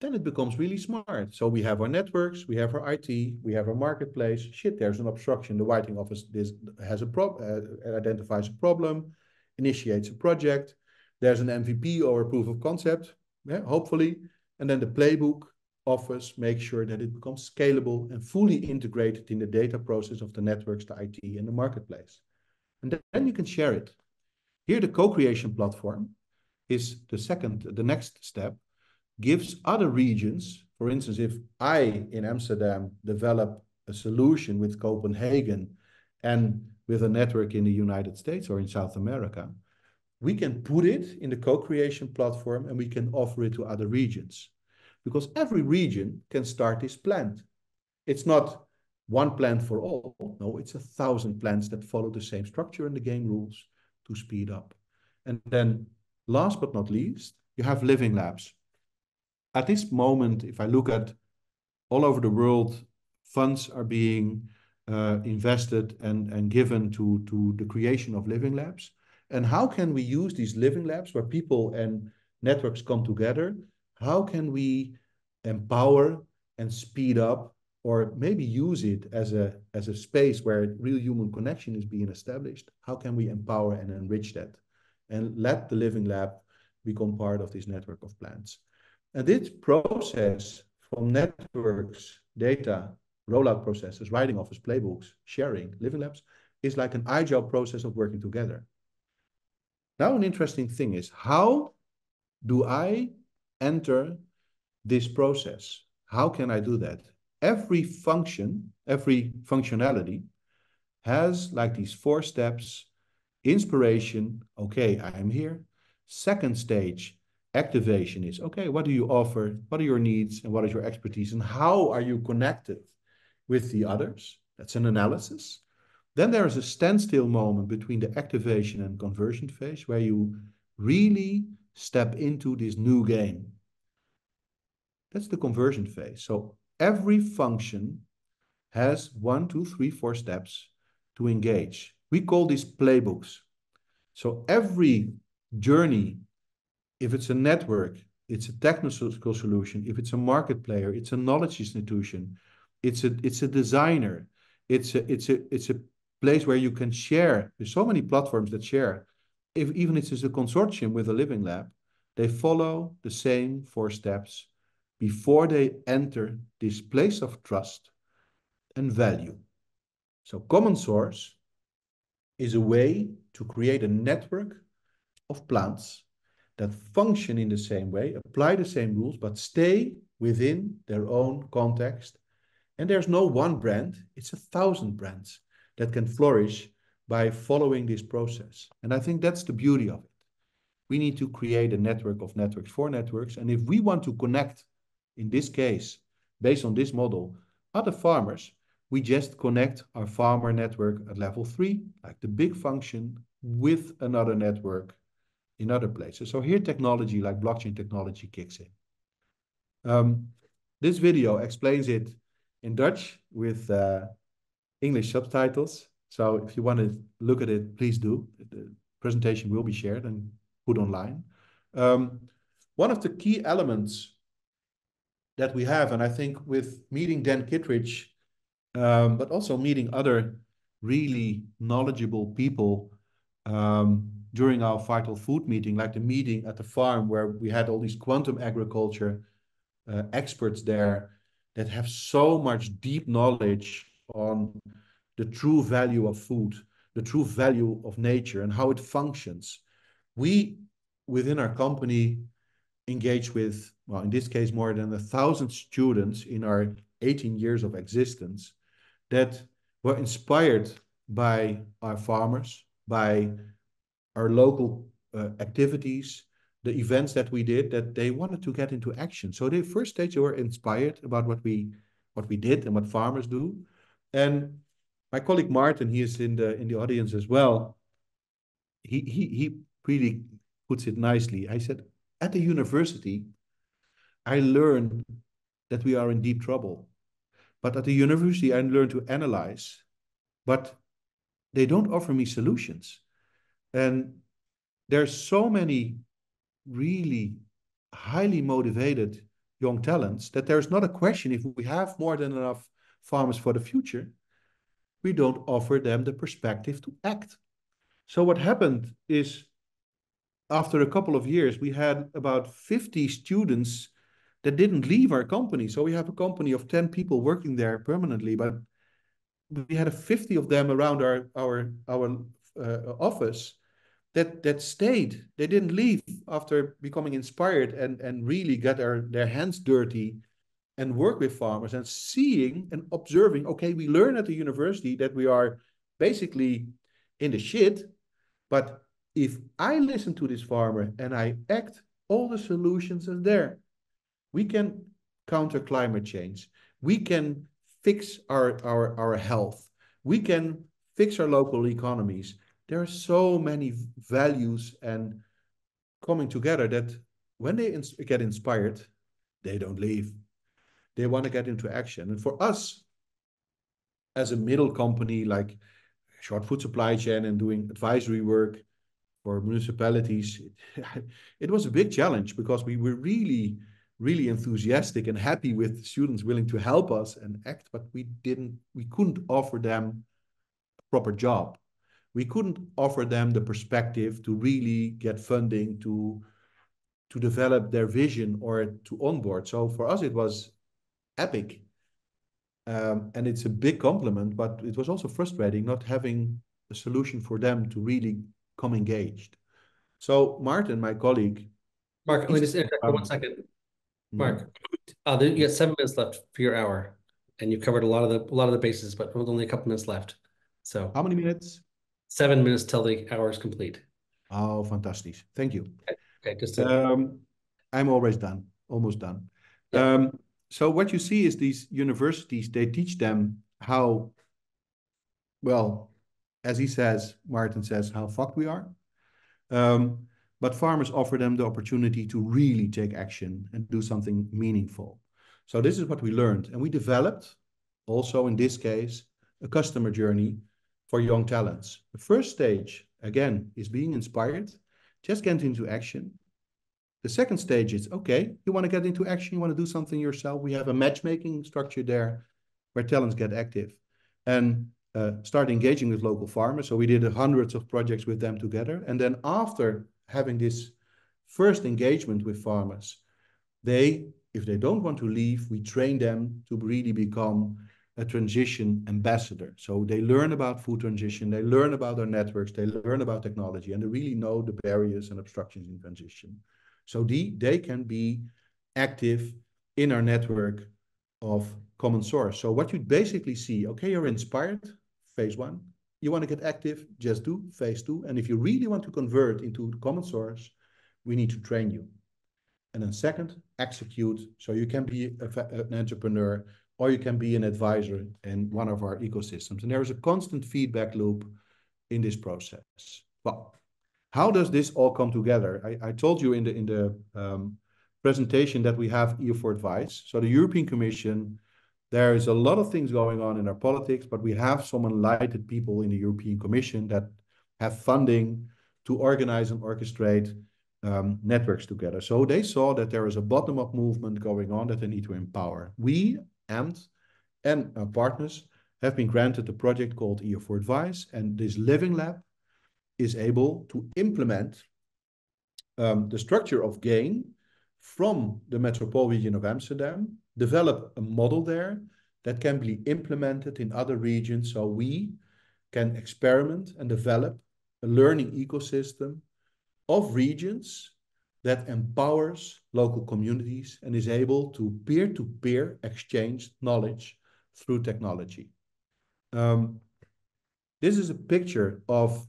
then it becomes really smart. So we have our networks, we have our IT, we have our marketplace. Shit, there's an obstruction. The writing office this has a prob uh, identifies a problem, initiates a project. There's an MVP or a proof of concept, yeah, hopefully. And then the playbook office makes sure that it becomes scalable and fully integrated in the data process of the networks, the IT, and the marketplace. And then you can share it. Here, the co-creation platform is the second, the next step, gives other regions, for instance, if I in Amsterdam develop a solution with Copenhagen and with a network in the United States or in South America, we can put it in the co-creation platform and we can offer it to other regions. Because every region can start this plant. It's not one plant for all. No, it's a thousand plants that follow the same structure and the game rules to speed up. And then last but not least, you have living labs at this moment, if I look at all over the world, funds are being uh, invested and, and given to, to the creation of living labs. And how can we use these living labs where people and networks come together? How can we empower and speed up or maybe use it as a, as a space where real human connection is being established? How can we empower and enrich that? And let the living lab become part of this network of plants. And this process from networks, data, rollout processes, writing office playbooks, sharing, living labs, is like an agile process of working together. Now, an interesting thing is how do I enter this process? How can I do that? Every function, every functionality has like these four steps inspiration. Okay, I am here. Second stage, activation is okay what do you offer? What are your needs? And what is your expertise? And how are you connected with the others? That's an analysis. Then there is a standstill moment between the activation and conversion phase where you really step into this new game. That's the conversion phase. So every function has one two three four steps to engage. We call these playbooks. So every journey if it's a network, it's a technical solution. If it's a market player, it's a knowledge institution. It's a it's a designer. It's a it's a it's a place where you can share. There's so many platforms that share. If even if it's a consortium with a living lab, they follow the same four steps before they enter this place of trust and value. So common source is a way to create a network of plants that function in the same way, apply the same rules, but stay within their own context. And there's no one brand, it's a thousand brands that can flourish by following this process. And I think that's the beauty of it. We need to create a network of networks for networks. And if we want to connect, in this case, based on this model, other farmers, we just connect our farmer network at level three, like the big function, with another network in other places. So here technology like blockchain technology kicks in. Um, this video explains it in Dutch with uh, English subtitles. So if you want to look at it, please do. The presentation will be shared and put online. Um, one of the key elements that we have, and I think with meeting Dan Kittredge, um, but also meeting other really knowledgeable people um, during our vital food meeting, like the meeting at the farm where we had all these quantum agriculture uh, experts there that have so much deep knowledge on the true value of food, the true value of nature, and how it functions. We, within our company, engage with, well, in this case, more than a thousand students in our 18 years of existence that were inspired by our farmers, by our local uh, activities, the events that we did, that they wanted to get into action. So the first stage, they were inspired about what we what we did and what farmers do. And my colleague Martin, he is in the in the audience as well. He he he really puts it nicely. I said, at the university, I learned that we are in deep trouble. But at the university, I learned to analyze, but they don't offer me solutions. And there's so many really highly motivated young talents that there's not a question if we have more than enough farmers for the future, we don't offer them the perspective to act. So what happened is after a couple of years, we had about 50 students that didn't leave our company. So we have a company of 10 people working there permanently, but we had 50 of them around our our our uh, office that that stayed. They didn't leave after becoming inspired and and really got their their hands dirty and work with farmers and seeing and observing. Okay, we learn at the university that we are basically in the shit, but if I listen to this farmer and I act, all the solutions are there. We can counter climate change. We can fix our, our, our health. We can fix our local economies. There are so many values and coming together that when they ins get inspired, they don't leave. They want to get into action. And for us, as a middle company like short food supply chain and doing advisory work, for municipalities, it was a big challenge because we were really, really enthusiastic and happy with students willing to help us and act, but we didn't, we couldn't offer them a proper job. We couldn't offer them the perspective to really get funding to to develop their vision or to onboard. So for us, it was epic. Um, and it's a big compliment, but it was also frustrating not having a solution for them to really come engaged. So Martin, my colleague. Mark, let me just interrupt for one second. Hmm. Mark, uh, you got seven minutes left for your hour, and you covered a lot of the a lot of the bases, but with only a couple minutes left. So how many minutes? Seven minutes till the hour is complete. Oh, fantastic! Thank you. Okay, okay just to... um, I'm always done, almost done. Yeah. Um, so what you see is these universities they teach them how well as he says, Martin says, how fucked we are. Um, but farmers offer them the opportunity to really take action and do something meaningful. So this is what we learned. And we developed, also in this case, a customer journey for young talents. The first stage, again, is being inspired. Just get into action. The second stage is, okay, you want to get into action, you want to do something yourself. We have a matchmaking structure there where talents get active. And uh, start engaging with local farmers. So we did hundreds of projects with them together. And then after having this first engagement with farmers, they, if they don't want to leave, we train them to really become a transition ambassador. So they learn about food transition, they learn about their networks, they learn about technology, and they really know the barriers and obstructions in transition. So the, they can be active in our network of common source. So what you basically see, okay, you're inspired, phase one. You want to get active, just do phase two. And if you really want to convert into common source, we need to train you. And then second, execute. So you can be a, an entrepreneur or you can be an advisor in one of our ecosystems. And there is a constant feedback loop in this process. Well, how does this all come together? I, I told you in the in the um, presentation that we have EU4Advice. So the European Commission, there is a lot of things going on in our politics, but we have some enlightened people in the European Commission that have funding to organize and orchestrate um, networks together. So they saw that there is a bottom-up movement going on that they need to empower. We and and our partners have been granted a project called EU4Advice, and this Living Lab is able to implement um, the structure of GAIN from the metropolitan region of Amsterdam, develop a model there that can be implemented in other regions so we can experiment and develop a learning ecosystem of regions that empowers local communities and is able to peer-to-peer exchange knowledge through technology. Um, this is a picture of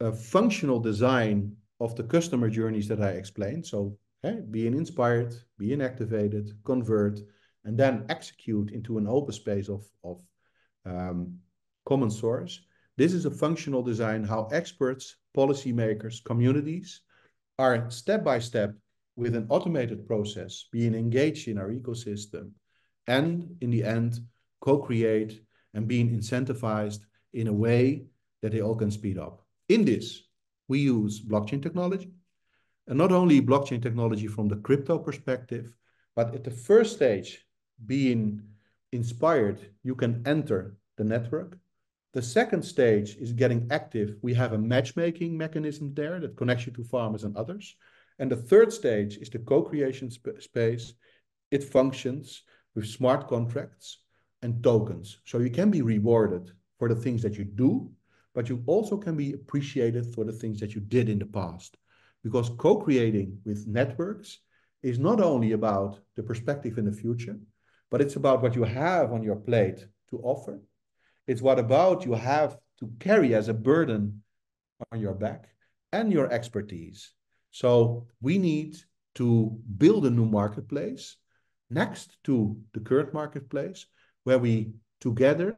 a functional design of the customer journeys that I explained. So okay, being inspired, being activated, convert, and then execute into an open space of, of um, common source. This is a functional design how experts, policymakers, communities are step by step with an automated process being engaged in our ecosystem and in the end co-create and being incentivized in a way that they all can speed up. In this, we use blockchain technology, and not only blockchain technology from the crypto perspective, but at the first stage, being inspired, you can enter the network. The second stage is getting active. We have a matchmaking mechanism there that connects you to farmers and others. And the third stage is the co-creation sp space. It functions with smart contracts and tokens. So you can be rewarded for the things that you do, but you also can be appreciated for the things that you did in the past. Because co-creating with networks is not only about the perspective in the future, but it's about what you have on your plate to offer. It's what about you have to carry as a burden on your back and your expertise. So we need to build a new marketplace next to the current marketplace where we together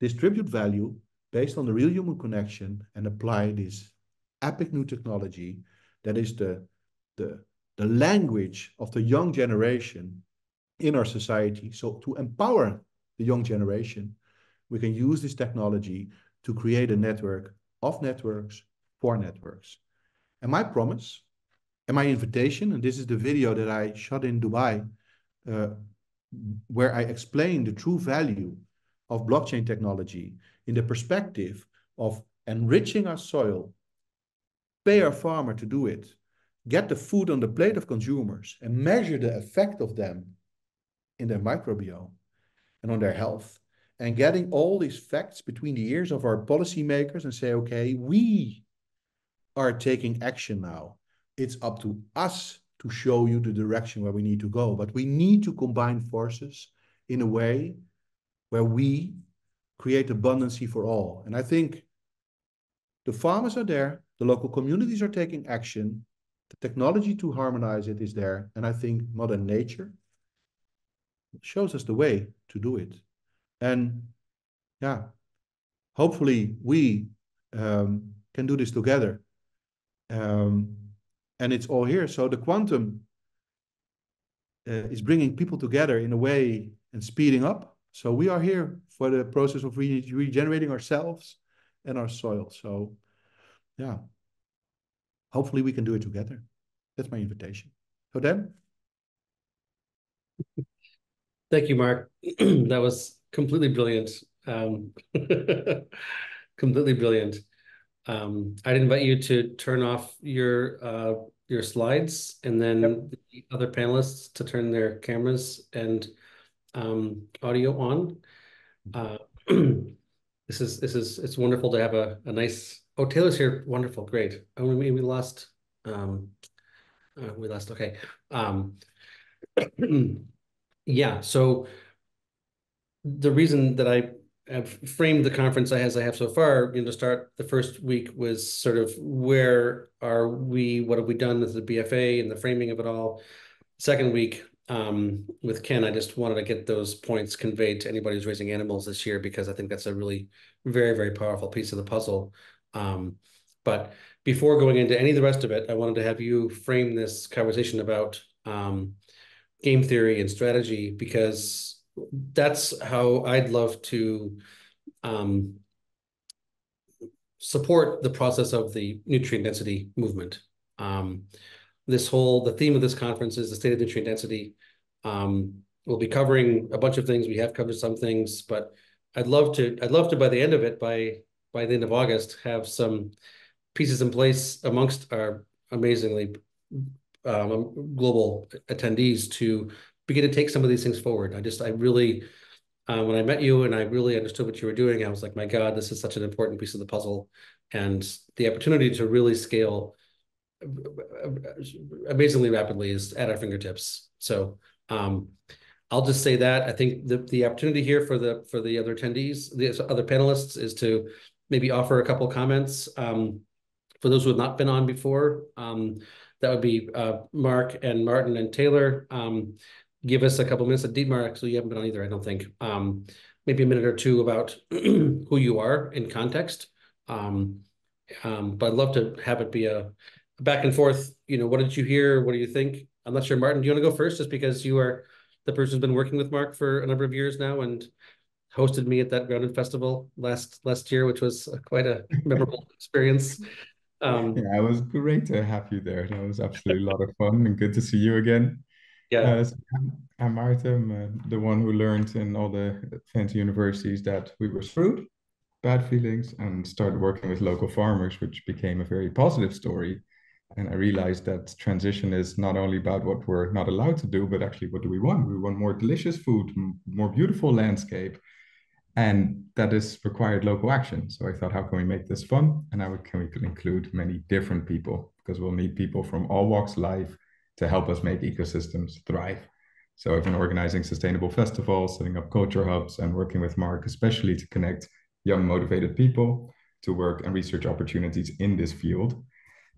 distribute value based on the real human connection and apply this epic new technology that is the, the, the language of the young generation in our society. So to empower the young generation, we can use this technology to create a network of networks for networks. And my promise and my invitation, and this is the video that I shot in Dubai uh, where I explain the true value of blockchain technology in the perspective of enriching our soil, pay our farmer to do it, get the food on the plate of consumers, and measure the effect of them in their microbiome and on their health. And getting all these facts between the ears of our policymakers and say, okay, we are taking action now. It's up to us to show you the direction where we need to go. But we need to combine forces in a way where we create abundancy for all. And I think the farmers are there, the local communities are taking action, the technology to harmonize it is there, and I think Mother Nature shows us the way to do it. And yeah, hopefully we um, can do this together. Um, and it's all here. So the quantum uh, is bringing people together in a way and speeding up. So we are here for the process of re regenerating ourselves and our soil. So yeah, hopefully we can do it together. That's my invitation. So then. Thank you, Mark. that was completely brilliant. Um, completely brilliant. Um, I'd invite you to turn off your uh, your slides and then yep. the other panelists to turn their cameras and um, audio on. Uh, this is this is it's wonderful to have a, a nice oh Taylor's here wonderful great oh we we lost um uh, we lost okay um yeah so the reason that I have framed the conference I as I have so far, you know, to start the first week was sort of where are we, what have we done with the BFA and the framing of it all. Second week um, with Ken, I just wanted to get those points conveyed to anybody who's raising animals this year because I think that's a really very, very powerful piece of the puzzle. Um, But before going into any of the rest of it, I wanted to have you frame this conversation about um, game theory and strategy because that's how I'd love to um, support the process of the nutrient density movement. Um, this whole the theme of this conference is the state of nutrient density. Um, we'll be covering a bunch of things. We have covered some things, but I'd love to. I'd love to by the end of it, by by the end of August, have some pieces in place amongst our amazingly um, global attendees to begin to take some of these things forward. I just, I really, uh, when I met you and I really understood what you were doing, I was like, my God, this is such an important piece of the puzzle. And the opportunity to really scale amazingly rapidly is at our fingertips. So um, I'll just say that I think the the opportunity here for the for the other attendees, the other panelists, is to maybe offer a couple comments. Um, for those who have not been on before, um, that would be uh, Mark and Martin and Taylor. Um, give us a couple minutes. Dietmar, so you haven't been on either, I don't think. Um, maybe a minute or two about who you are in context. Um, um, but I'd love to have it be a, a back and forth. You know, what did you hear? What do you think? I'm not sure, Martin. Do you want to go first, just because you are the person who's been working with Mark for a number of years now and hosted me at that Grounded Festival last last year, which was quite a memorable experience. Um, yeah, it was great to have you there. That was absolutely a lot of fun and good to see you again. Yeah. Uh, so I'm, I'm uh, the one who learned in all the fancy universities that we were screwed, bad feelings, and started working with local farmers, which became a very positive story. And I realized that transition is not only about what we're not allowed to do, but actually what do we want? We want more delicious food, more beautiful landscape, and that is required local action. So I thought, how can we make this fun? And how can we include many different people? Because we'll need people from all walks of life to help us make ecosystems thrive. So I've been organizing sustainable festivals, setting up culture hubs, and working with Mark, especially to connect young, motivated people to work and research opportunities in this field.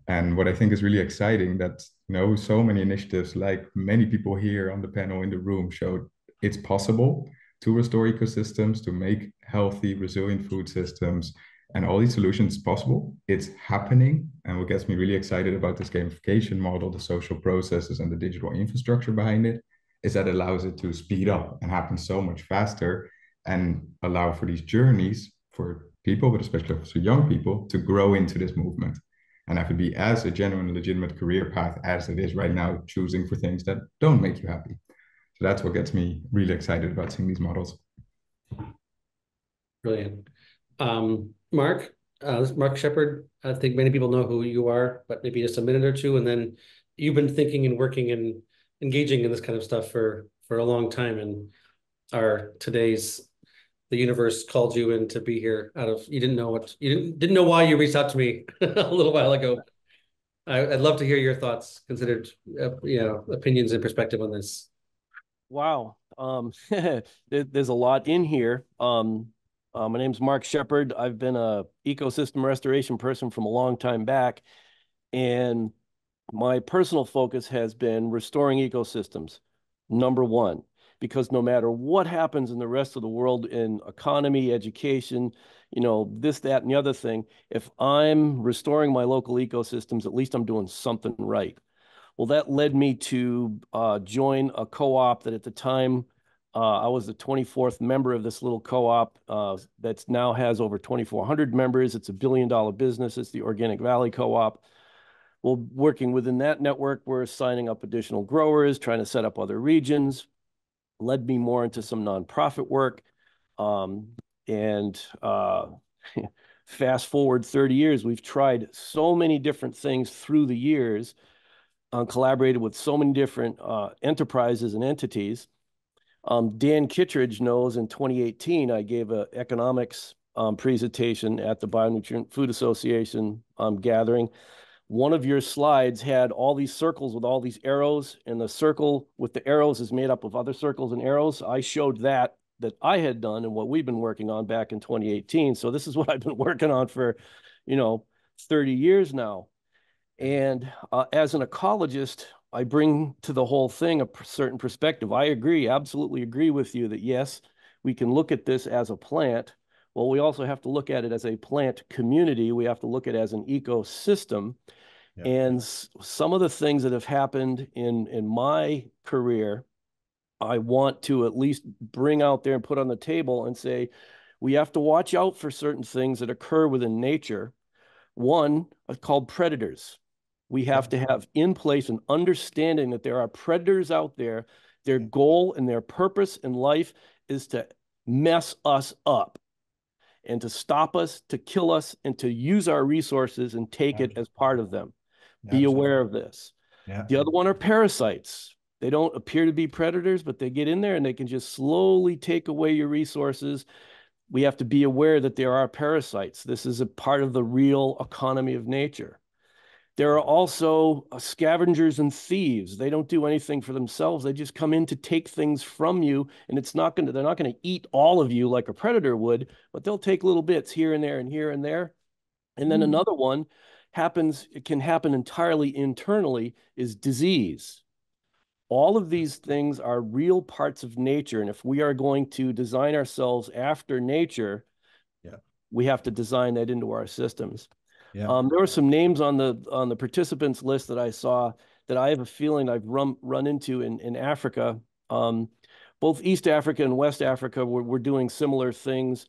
And what I think is really exciting that you know so many initiatives, like many people here on the panel in the room, showed it's possible to restore ecosystems, to make healthy, resilient food systems, and all these solutions possible. It's happening. And what gets me really excited about this gamification model, the social processes, and the digital infrastructure behind it, is that it allows it to speed up and happen so much faster and allow for these journeys for people, but especially for young people, to grow into this movement and have it be as a genuine, legitimate career path as it is right now, choosing for things that don't make you happy. So that's what gets me really excited about seeing these models. Brilliant. Um, Mark, uh, Mark Shepard, I think many people know who you are, but maybe just a minute or two, and then you've been thinking and working and engaging in this kind of stuff for for a long time, and our today's the universe called you in to be here out of you didn't know what you didn't didn't know why you reached out to me a little while ago. I, would love to hear your thoughts, considered uh, you know opinions and perspective on this. Wow. Um, there's a lot in here. Um, uh, my name's Mark Shepard. I've been a ecosystem restoration person from a long time back, and my personal focus has been restoring ecosystems. Number one, because no matter what happens in the rest of the world in economy, education, you know, this, that, and the other thing, if I'm restoring my local ecosystems, at least I'm doing something right. Well, that led me to uh, join a co-op that at the time uh, I was the 24th member of this little co-op uh, that now has over 2,400 members. It's a billion dollar business. It's the Organic Valley Co-op. Well, working within that network, we're signing up additional growers, trying to set up other regions, led me more into some nonprofit work. Um, and uh, fast forward 30 years, we've tried so many different things through the years uh, collaborated with so many different uh, enterprises and entities. Um, Dan Kittredge knows in 2018, I gave an economics um, presentation at the Bionutrient Food Association um, gathering. One of your slides had all these circles with all these arrows, and the circle with the arrows is made up of other circles and arrows. I showed that that I had done and what we've been working on back in 2018. So this is what I've been working on for, you know, 30 years now. And uh, as an ecologist, I bring to the whole thing a certain perspective. I agree, absolutely agree with you that yes, we can look at this as a plant Well, we also have to look at it as a plant community. We have to look at it as an ecosystem. Yeah. And some of the things that have happened in in my career, I want to at least bring out there and put on the table and say, we have to watch out for certain things that occur within nature. One uh, called predators. We have to have in place an understanding that there are predators out there. Their mm. goal and their purpose in life is to mess us up and to stop us, to kill us, and to use our resources and take it as part of them. Be aware of this. Yeah. The other one are parasites. They don't appear to be predators, but they get in there and they can just slowly take away your resources. We have to be aware that there are parasites. This is a part of the real economy of nature. There are also uh, scavengers and thieves. They don't do anything for themselves. They just come in to take things from you, and it's not going to, they're not going to eat all of you like a predator would, but they'll take little bits here and there and here and there. And then Mm. another one happens, it can happen entirely internally, is disease. All of these things are real parts of nature. And if we are going to design ourselves after nature, Yeah. we have to design that into our systems. Yeah. Um, there were some names on the on the participants list that I saw that I have a feeling I've run run into in in Africa. Um, both East Africa and West Africa were, were doing similar things,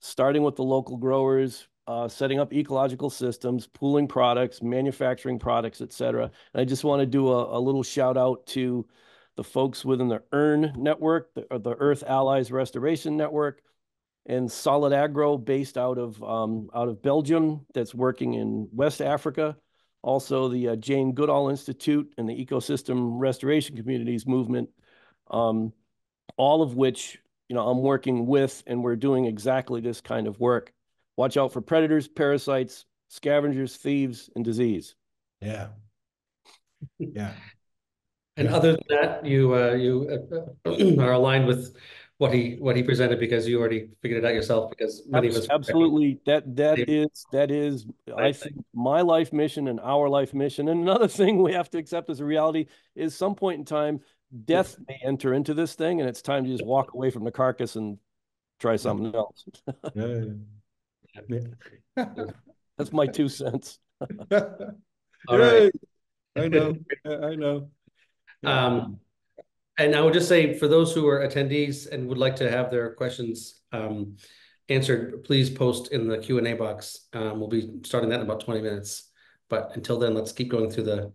starting with the local growers, uh, setting up ecological systems, pooling products, manufacturing products, et cetera. And I just want to do a, a little shout out to the folks within the EARN network, the, the Earth Allies Restoration Network, and Solid Agro, based out of um, out of Belgium, that's working in West Africa. Also, the uh, Jane Goodall Institute and the Ecosystem Restoration Communities movement, um, all of which you know I'm working with, and we're doing exactly this kind of work. Watch out for predators, parasites, scavengers, thieves, and disease. Yeah. Yeah. And Yeah. other than that, you, uh, you uh, are aligned with what he, what he presented because you already figured it out yourself because many of us. Absolutely, that that Same. is that is I Right. think my life mission and our life mission. And another thing we have to accept as a reality is some point in time, death may enter into this thing, and it's time to just walk away from the carcass and try something else. Yeah. yeah, yeah. That's my two cents. All right. I know. I know. Yeah. Um, and I would just say for those who are attendees and would like to have their questions um answered, please post in the Q and A box. Um, we'll be starting that in about twenty minutes. But until then, let's keep going through the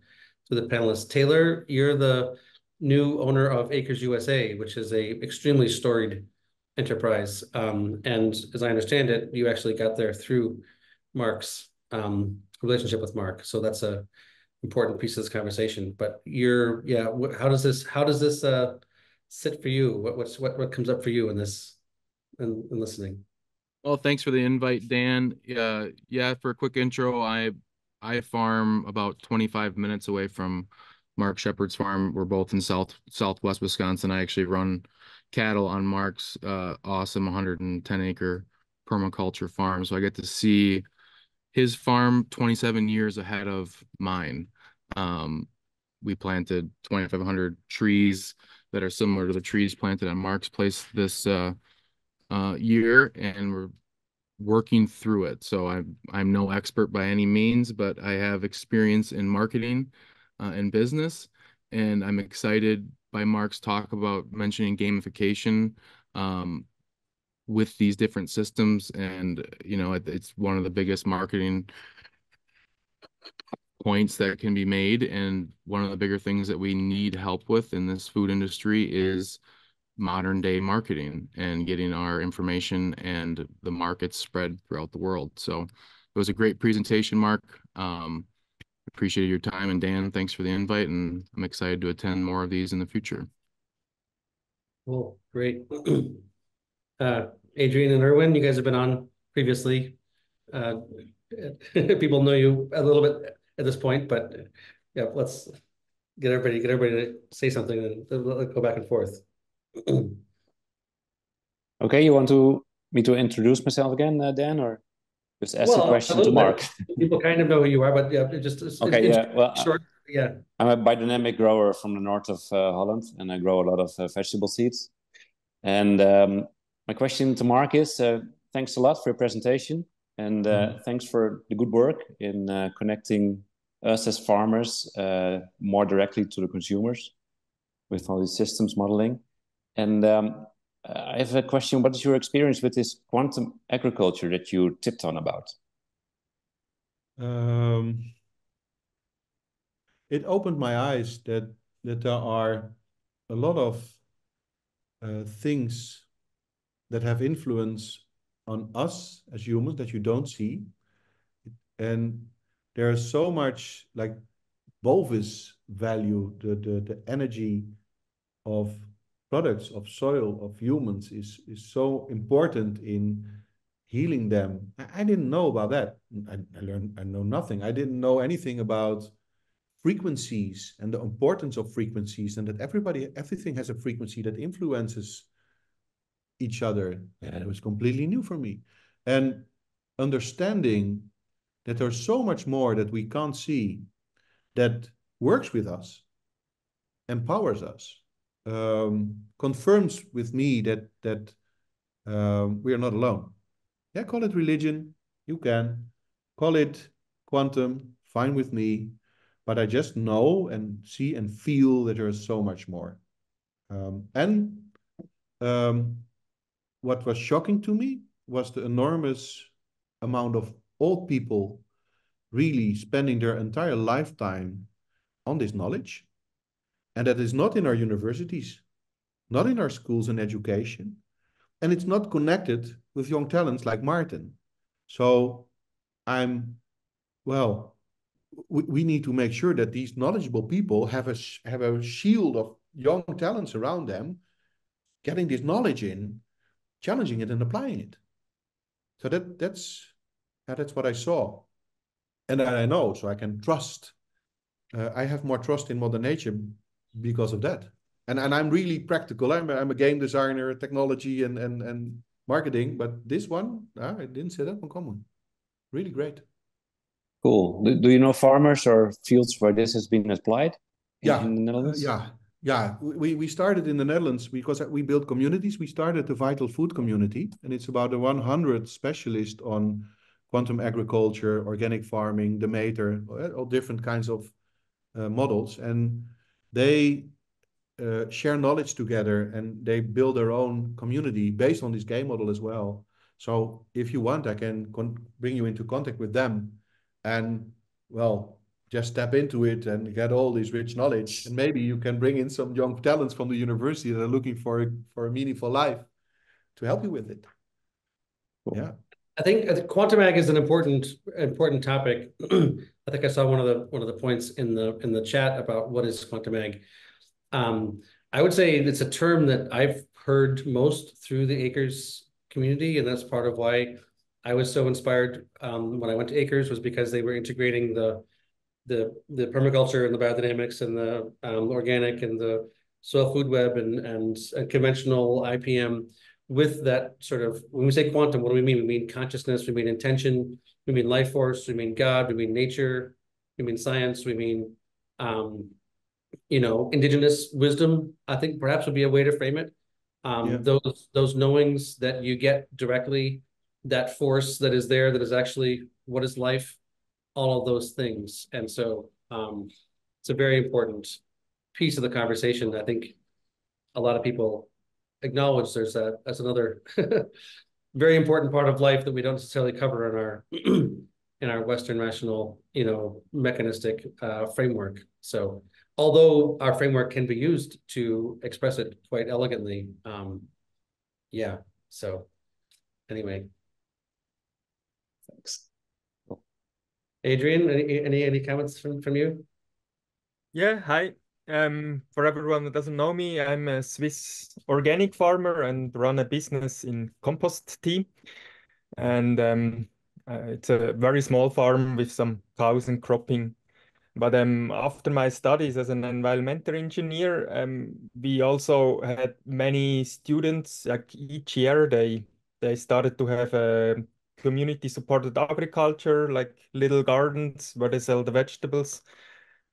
through the panelists. Taylor, you're the new owner of Acres USA, which is a extremely storied enterprise. Um, and as I understand it, you actually got there through Mark's um relationship with Mark. So that's a important piece of this conversation, but you're, yeah, how does this, how does this uh sit for you? What what's what what comes up for you in this in, in listening? Well, thanks for the invite, Dan. Uh, yeah, for a quick intro, I I farm about 25 minutes away from Mark Shepard's farm. We're both in South Southwest Wisconsin. I actually run cattle on Mark's uh, awesome 110 acre permaculture farm, so I get to see his farm 27 years ahead of mine. Um, we planted 2,500 trees that are similar to the trees planted on Mark's place this uh, uh, year, and we're working through it. So I'm I'm no expert by any means, but I have experience in marketing uh, and business, and I'm excited by Mark's talk about mentioning gamification um, with these different systems, and you know it, it's one of the biggest marketing points that can be made and one of the bigger things that we need help with in this food industry is modern day marketing and getting our information and the markets spread throughout the world. So it was a great presentation, Mark. Um, appreciated your time and Dan, thanks for the invite and I'm excited to attend more of these in the future. Cool, great. Uh, Adrian and Erwin, you guys have been on previously. Uh, people know you a little bit at this point, but yeah, let's get everybody, get everybody to say something and go back and forth. Okay, you want to me to introduce myself again, uh, Dan, or just ask Well, a a question to Mark? bit. People kind of know who you are, but yeah, it just. it's- Okay, it's yeah. Well, Short, yeah. I'm a biodynamic grower from the north of uh, Holland, and I grow a lot of uh, vegetable seeds. And um, my question to Mark is: uh, thanks a lot for your presentation, and uh, thanks for the good work in uh, connecting us as farmers uh, more directly to the consumers with all these systems modeling. And um, I have a question. What is your experience with this quantum agriculture that you tipped on about? Um, it opened my eyes that that there are a lot of uh, things that have influence on us as humans that you don't see. And there's so much like Bovis value, the, the, the energy of products, of soil, of humans is, is so important in healing them. I, I didn't know about that. I, I learned, I know nothing. I didn't know anything about frequencies and the importance of frequencies and that everybody, everything has a frequency that influences each other. And it was completely new for me. And understanding that there's so much more that we can't see that works with us, empowers us, um, confirms with me that that um, we are not alone. Yeah, call it religion, you can. Call it quantum, fine with me. But I just know and see and feel that there is so much more. Um, and um, what was shocking to me was the enormous amount of old people really spending their entire lifetime on this knowledge. And that is not in our universities, not in our schools and education. And it's not connected with young talents like Martin. So I'm, well, we, we need to make sure that these knowledgeable people have a, have a shield of young talents around them, getting this knowledge in, challenging it and applying it. So that that's yeah, that's what I saw, and I know, so I can trust. Uh, I have more trust in Mother Nature because of that, and and I'm really practical. I'm a, I'm a game designer, technology, and and and marketing, but this one uh, I didn't see that one common. Really great. Cool. Do, do you know farmers or fields where this has been applied? In, yeah, in the Netherlands. Yeah, yeah, we, we started in the Netherlands because we built communities. We started the Vital Food Community, and it's about a 100 specialist on quantum agriculture, organic farming, the Demeter, all different kinds of uh, models. And they uh, share knowledge together and they build their own community based on this game model as well. So if you want, I can bring you into contact with them and, well, just step into it and get all this rich knowledge. And maybe you can bring in some young talents from the university that are looking for, for a meaningful life to help you with it. Cool. Yeah. I think, I think quantum ag is an important important topic. I think I saw one of the one of the points in the in the chat about what is quantum ag. Um, I would say it's a term that I've heard most through the Acres community, and that's part of why I was so inspired um, when I went to Acres was because they were integrating the the the permaculture and the biodynamics and the um, organic and the soil food web and, and and conventional IPM with that sort of when we say quantum, what do we mean? We mean consciousness, we mean intention, we mean life force, we mean God, we mean nature, we mean science, we mean um, you know, indigenous wisdom, I think perhaps would be a way to frame it. Um, yeah. those those knowings that you get directly, that force that is there, that is actually what is life, all of those things. And so um, it's a very important piece of the conversation. I think a lot of people acknowledge there's that as another very important part of life that we don't necessarily cover in our in our Western rational, you know, mechanistic uh, framework. So although our framework can be used to express it quite elegantly, um, yeah. So anyway, Adrian, any any any comments from from you? Yeah, hi. Um, for everyone that doesn't know me, I'm a Swiss organic farmer and run a business in compost tea. And um, uh, it's a very small farm with some cows and cropping. But um, after my studies as an environmental engineer, um, we also had many students. Like each year, they they started to have a community supported agriculture, like little gardens where they sell the vegetables.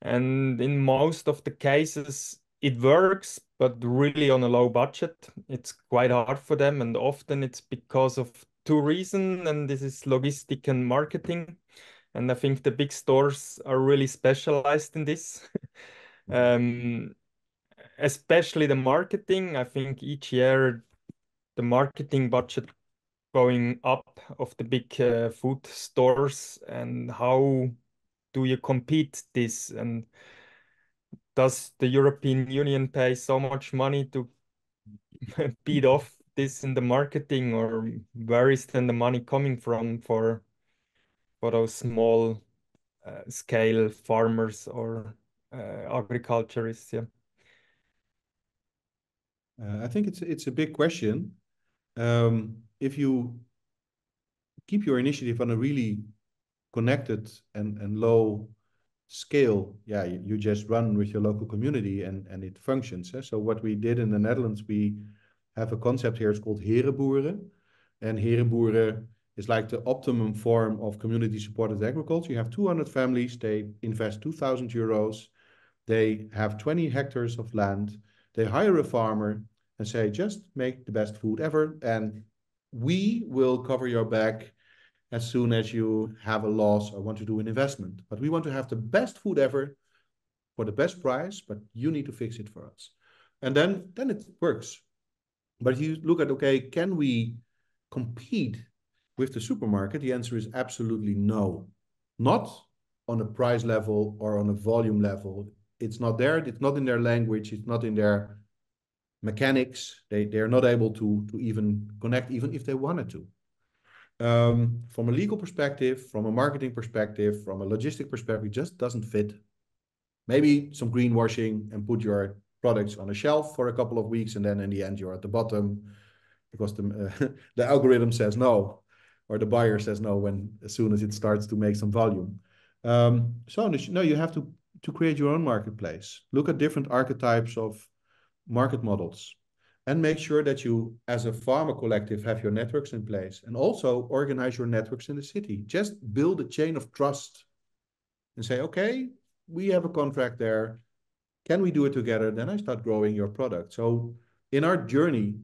And in most of the cases, it works, but really on a low budget. It's quite hard for them. And often it's because of two reasons, and this is logistic and marketing. And I think the big stores are really specialized in this. um, especially the marketing. I think each year the marketing budget going up of the big uh, food stores and how do you compete this? And does the European Union pay so much money to beat off this in the marketing or where is then the money coming from for for those small uh, scale farmers or uh, agriculturists? Yeah. Uh, I think it's it's a big question. Um, if you keep your initiative on a really connected and, and low scale, yeah, you, you just run with your local community and, and it functions. Eh? So what we did in the Netherlands, we have a concept here, it's called Herenboeren. And Herenboeren is like the optimum form of community supported agriculture. You have 200 families, they invest 2,000 euros. They have 20 hectares of land. They hire a farmer and say, just make the best food ever. And we will cover your back as soon as you have a loss or want to do an investment. But we want to have the best food ever for the best price, but you need to fix it for us. And then, then it works. But if you look at, okay, can we compete with the supermarket? The answer is absolutely no. Not on a price level or on a volume level. It's not there. It's not in their language. It's not in their mechanics. They they are not able to to even connect, even if they wanted to. Um, from a legal perspective, from a marketing perspective, from a logistic perspective, just doesn't fit. Maybe some greenwashing and put your products on a shelf for a couple of weeks, and then in the end you're at the bottom because the uh, the algorithm says no, or the buyer says no when as soon as it starts to make some volume. Um, so no, you have to to create your own marketplace. Look at different archetypes of market models and make sure that you as a farmer collective have your networks in place and also organize your networks in the city. Just build a chain of trust and say okay we have a contract there. Can we do it together? Then i start growing your product. So in our journey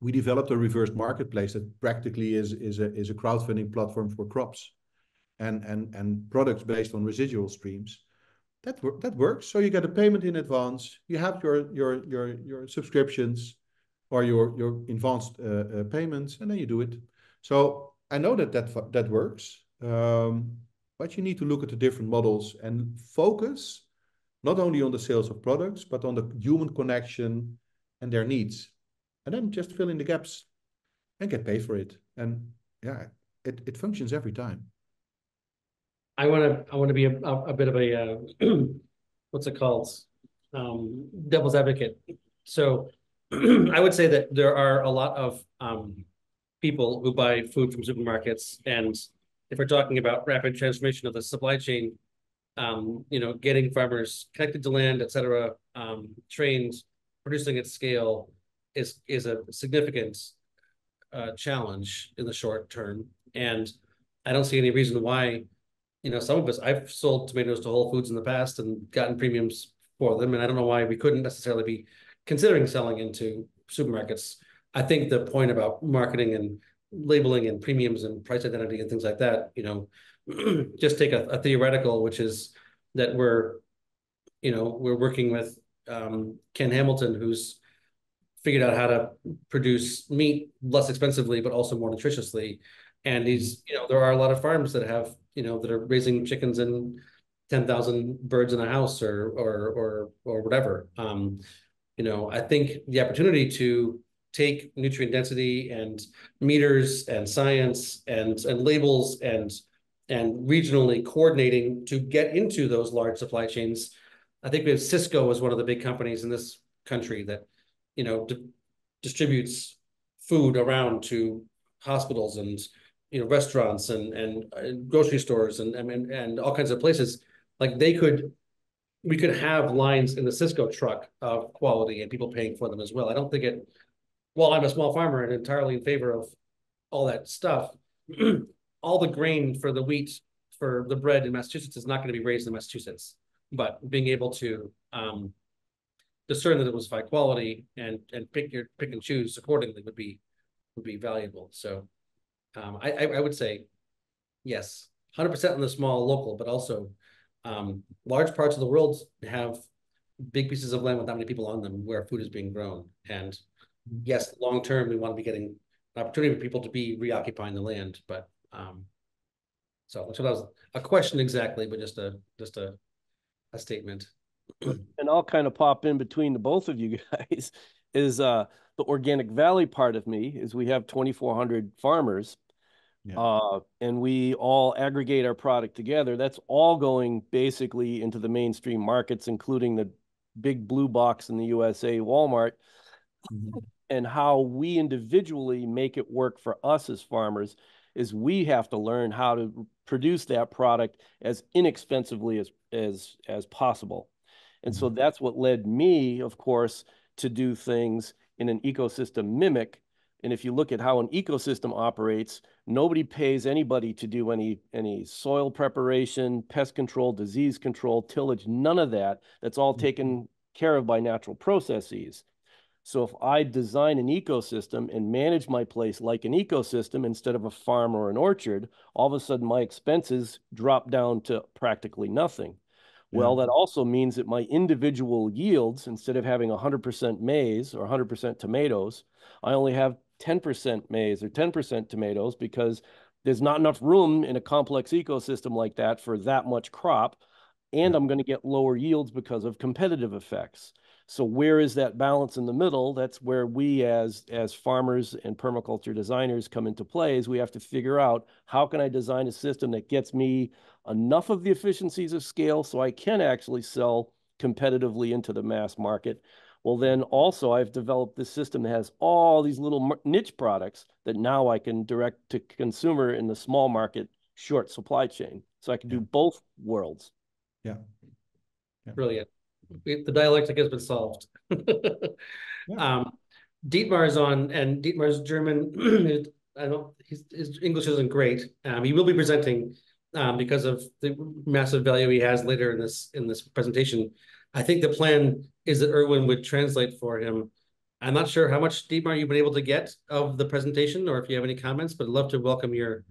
we developed a reverse marketplace that practically is is a, is a crowdfunding platform for crops and and and products based on residual streams that that works. So you get a payment in advance. You have your your your your subscriptions or your your advanced uh, uh, payments, and then you do it. So I know that that that works, um, but you need to look at the different models and focus not only on the sales of products, but on the human connection and their needs, and then just fill in the gaps and get paid for it. And yeah, it it functions every time. I want to I want to be a, a, bit of a uh, what's it called um, devil's advocate. So I would say that there are a lot of um, people who buy food from supermarkets, and if we're talking about rapid transformation of the supply chain, um, you know, getting farmers connected to land, et cetera, um, trained, producing at scale is is a significant uh, challenge in the short term, and I don't see any reason why you know, some of us, I've sold tomatoes to Whole Foods in the past and gotten premiums for them. And I don't know why we couldn't necessarily be considering selling into supermarkets. I think the point about marketing and labeling and premiums and price identity and things like that, you know, just take a, a, theoretical, which is that we're, you know, we're working with um, Ken Hamilton, who's figured out how to produce meat less expensively, but also more nutritiously. And he's, you know, there are a lot of farms that have you know, that are raising chickens and 10,000 birds in a house or, or, or, or whatever. Um, you know, I think the opportunity to take nutrient density and meters and science and, and labels and, and regionally coordinating to get into those large supply chains. I think we have Sysco as one of the big companies in this country that, you know, distributes food around to hospitals and you know restaurants and and, grocery stores and, and and all kinds of places like they could we could have lines in the Sysco truck of quality and people paying for them as well. I don't think it. Well, I'm a small farmer and entirely in favor of all that stuff. all the grain for the wheat for the bread in Massachusetts is not going to be raised in Massachusetts, but being able to um, discern that it was high quality and and pick your pick and choose accordingly would be would be valuable. So Um, I, I, I would say, yes, hundred percent on the small local, but also, um, large parts of the world have big pieces of land with not many people on them where food is being grown. And yes, long term, we want to be getting an opportunity for people to be reoccupying the land, but, um, so that's what I was, a question exactly, but just a, just a, a statement. and I'll kind of pop in between the both of you guys is uh the organic valley part of me is we have 2400 farmers Yeah. uh and we all aggregate our product together that's all going basically into the mainstream markets including the big blue box in the USA Walmart Mhm. and how we individually make it work for us as farmers is we have to learn how to produce that product as inexpensively as as as possible. And so that's what led me, of course, to do things in an ecosystem mimic. And if you look at how an ecosystem operates, nobody pays anybody to do any any soil preparation, pest control, disease control, tillage, none of that. That's all mm-hmm. taken care of by natural processes. So if I design an ecosystem and manage my place like an ecosystem instead of a farm or an orchard, all of a sudden my expenses drop down to practically nothing. Well, that also means that my individual yields, instead of having 100% maize or 100% tomatoes, I only have 10% maize or 10% tomatoes because there's not enough room in a complex ecosystem like that for that much crop. And I'm going to get lower yields because of competitive effects. So where is that balance in the middle? That's where we as as farmers and permaculture designers come into play is we have to figure out how can I design a system that gets me enough of the efficiencies of scale so I can actually sell competitively into the mass market. Well, then also I've developed this system that has all these little niche products that now I can direct to consumer in the small market short supply chain. So I can do both worlds. Yeah. Yeah. Brilliant. We- The dialectic has been solved. Yeah. Um, Dietmar is on, and Dietmar's German, I don't, his, his English isn't great. Um, he will be presenting um, because of the massive value he has later in this, in this presentation. I think the plan is that Erwin would translate for him. I'm not sure how much Dietmar you've been able to get of the presentation, or if you have any comments, but I'd love to welcome your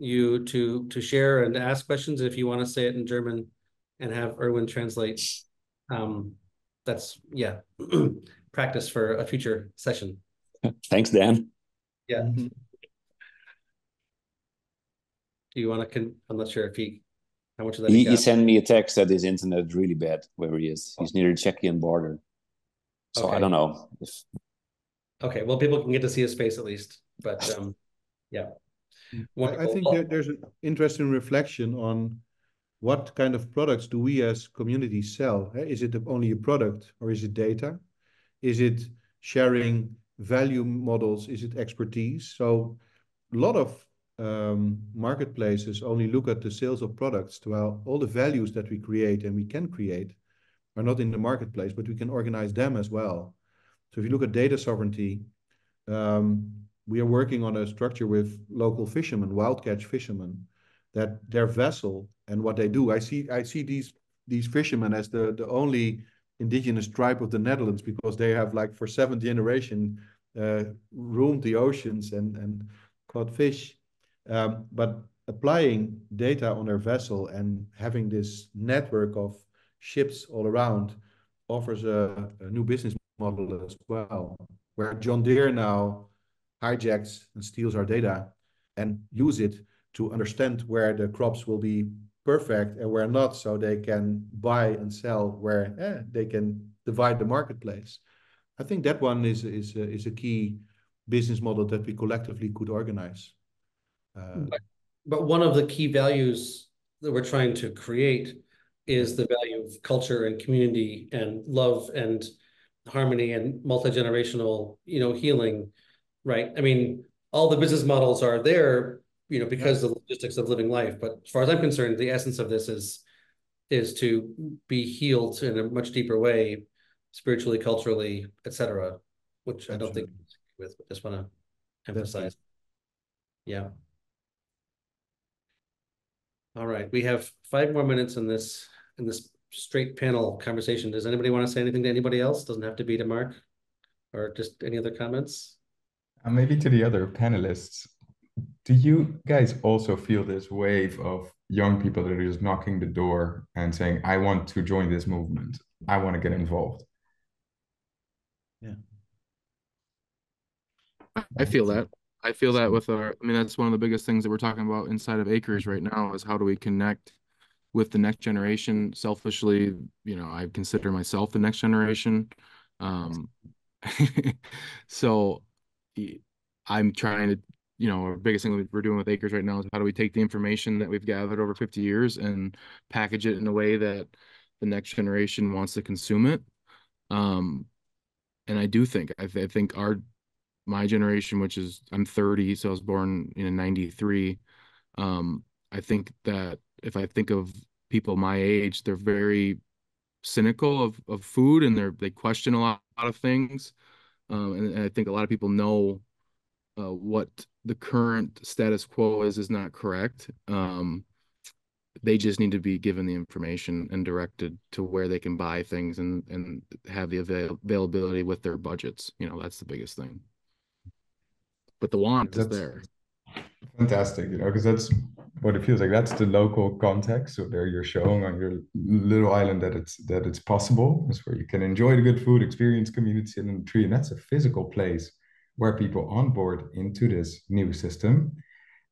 you to to share and ask questions if you want to say it in German and have Erwin translate. Um, that's yeah, practice for a future session. Thanks, Dan. Yeah. Mhm. Do you want to? Con- I'm not sure if he, how much of that He, he he sent me a text that his internet is really bad where he is. He's near the Czechian border. So I don't know if Okay, well, people can get to see his face at least, but um, yeah. I, I think Well, there, there's an interesting reflection on what kind of products do we as communities sell? eh? Is it only a product or is it data? Is it sharing value models? Is it expertise? So a lot of um, marketplaces only look at the sales of products, while all the values that we create and we can create are not in the marketplace, but we can organize them as well. So if you look at data sovereignty, um, we are working on a structure with local fishermen, wild catch fishermen, that their vessel and what they do. I see I see these these fishermen as the the only indigenous tribe of the Netherlands because they have like for seventh generation uh, roamed the oceans and and caught fish. Um, but applying data on their vessel and having this network of ships all around offers a, a new business model as well, where John Deere now hijacks and steals our data and use it to understand where the crops will be perfect and where not, so they can buy and sell where eh, they can divide the marketplace. I think that one is is a, is a key business model that we collectively could organize. Uh, But one of the key values that we're trying to create is the value of culture and community and love and harmony and multi-generational, you know, healing, right? I mean, all the business models are there, you know, because of the logistics of living life. But as far as I'm concerned, the essence of this is is to be healed in a much deeper way, spiritually, culturally, etc. Which I don't think with, but just want to emphasize. Yeah. All right, we have five more minutes in this, in this straight panel conversation. Does anybody want to say anything to anybody else? Doesn't have to be to Mark. Or just any other comments? And maybe to the other panelists, do you guys also feel this wave of young people that are just knocking the door and saying, I want to join this movement, I want to get involved? Yeah. I feel that. I feel that with our, I mean, that's one of the biggest things that we're talking about inside of Acres right now is how do we connect with the next generation? Selfishly, you know, I consider myself the next generation. Um, so I'm trying to, you know, our biggest thing we're doing with Acres right now is how do we take the information that we've gathered over 50 years and package it in a way that the next generation wants to consume it. Um, and I do think I, th- I think our my generation, which is I'm 30, so I was born in 93. Um, I think that if I think of people my age, they're very cynical of, of food and they're they question a lot, lot of things. Um, and, and, I think a lot of people know uh, what the current status quo is is not correct. Um, they just need to be given the information and directed to where they can buy things and and have the avail- availability with their budgets. You know, that's the biggest thing but the want that's is there. Fantastic, you know, because that's what it feels like. That's the local context. So there you're showing on your little island that it's that it's possible. It's where you can enjoy the good food, experience community in the tree, and that's a physical place where people onboard into this new system.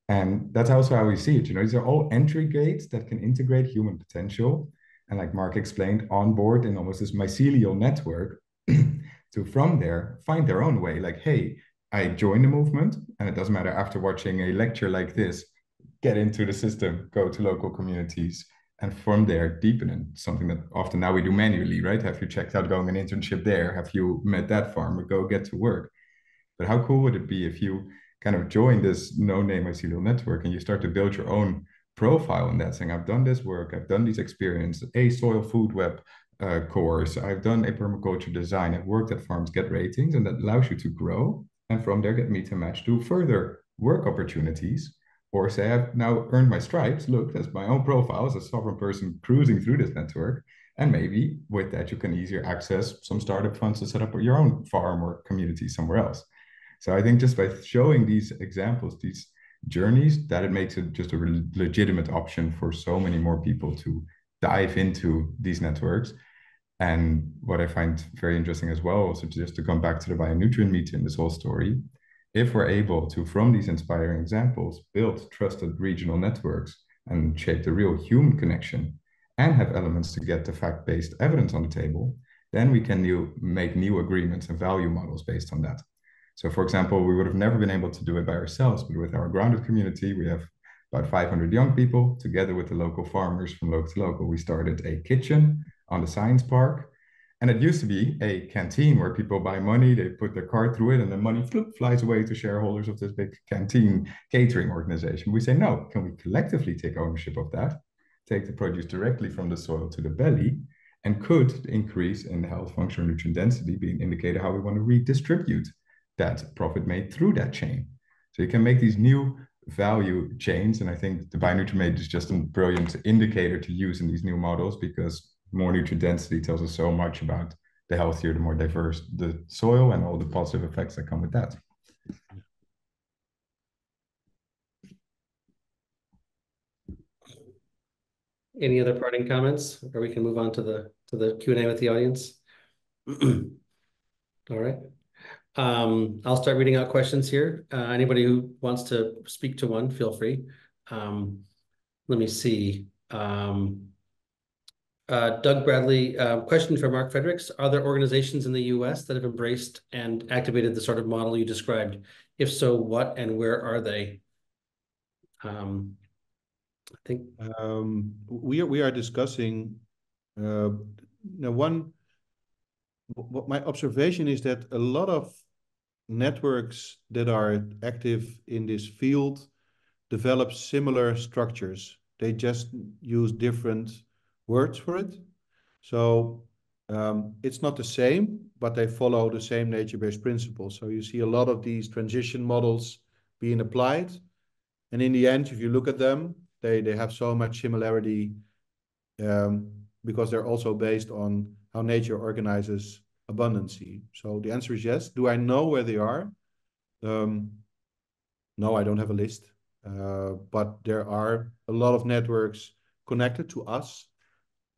And that's also how we see it. You know, these are all entry gates that can integrate human potential. And like Mark explained, onboard in almost this mycelial network to from there find their own way. Like, hey, I join the movement, and it doesn't matter after watching a lecture like this, get into the system, go to local communities, and from there deepen it. Something that often now we do manually, right? Have you checked out going an internship there? Have you met that farmer? Go get to work. But how cool would it be if you kind of join this no-name mycelial network and you start to build your own profile in that, saying, I've done this work, I've done these experiences, a soil food web uh, course, I've done a permaculture design, I've worked at farms, get ratings, and that allows you to grow and from there get me to match to further work opportunities or say I've now earned my stripes. Look, that's my own profile as a sovereign person cruising through this network. And maybe with that, you can easier access some startup funds to set up your own farm or community somewhere else. So I think just by showing these examples, these journeys, that it makes it just a legitimate option for so many more people to dive into these networks and what I find very interesting as well, so just to come back to the bionutrient meter in this whole story, if we're able to, from these inspiring examples, build trusted regional networks and shape the real human connection and have elements to get the fact-based evidence on the table, then we can new, make new agreements and value models based on that. So for example, we would have never been able to do it by ourselves, but with our grounded community, we have about 500 young people together with the local farmers from local to local. We started a kitchen on the science park. And it used to be a canteen where people buy money, they put their card through it, and the money flip, flies away to shareholders of this big canteen catering organization. We say, no, can we collectively take ownership of that, take the produce directly from the soil to the belly, and could the increase in health function nutrient density be an indicator how we want to redistribute that profit made through that chain? So you can make these new value chains. And I think the bionutrient is just a brilliant indicator to use in these new models because more nutrient density tells us so much about the healthier, the more diverse the soil and all the positive effects that come with that. Any other parting comments, or we can move on to the to the Q and A with the audience. All right. Um, I'll start reading out questions here. Uh, anybody who wants to speak to one, feel free. Um, let me see. Um, uh, Doug Bradley, uh, question for Mark Fredericks. Are there organizations in the US that have embraced and activated the sort of model you described? If so, what and where are they? Um, I think um, we are we are discussing. Uh, now, one. What my observation is that a lot of networks that are active in this field develop similar structures. They just use different words for it. So um, it's not the same, but they follow the same nature-based principles. So you see a lot of these transition models being applied. And in the end, if you look at them, they, they have so much similarity um, because they're also based on how nature organizes abundancy. So the answer is yes. Do I know where they are? Um, no, I don't have a list. Uh, but there are a lot of networks connected to us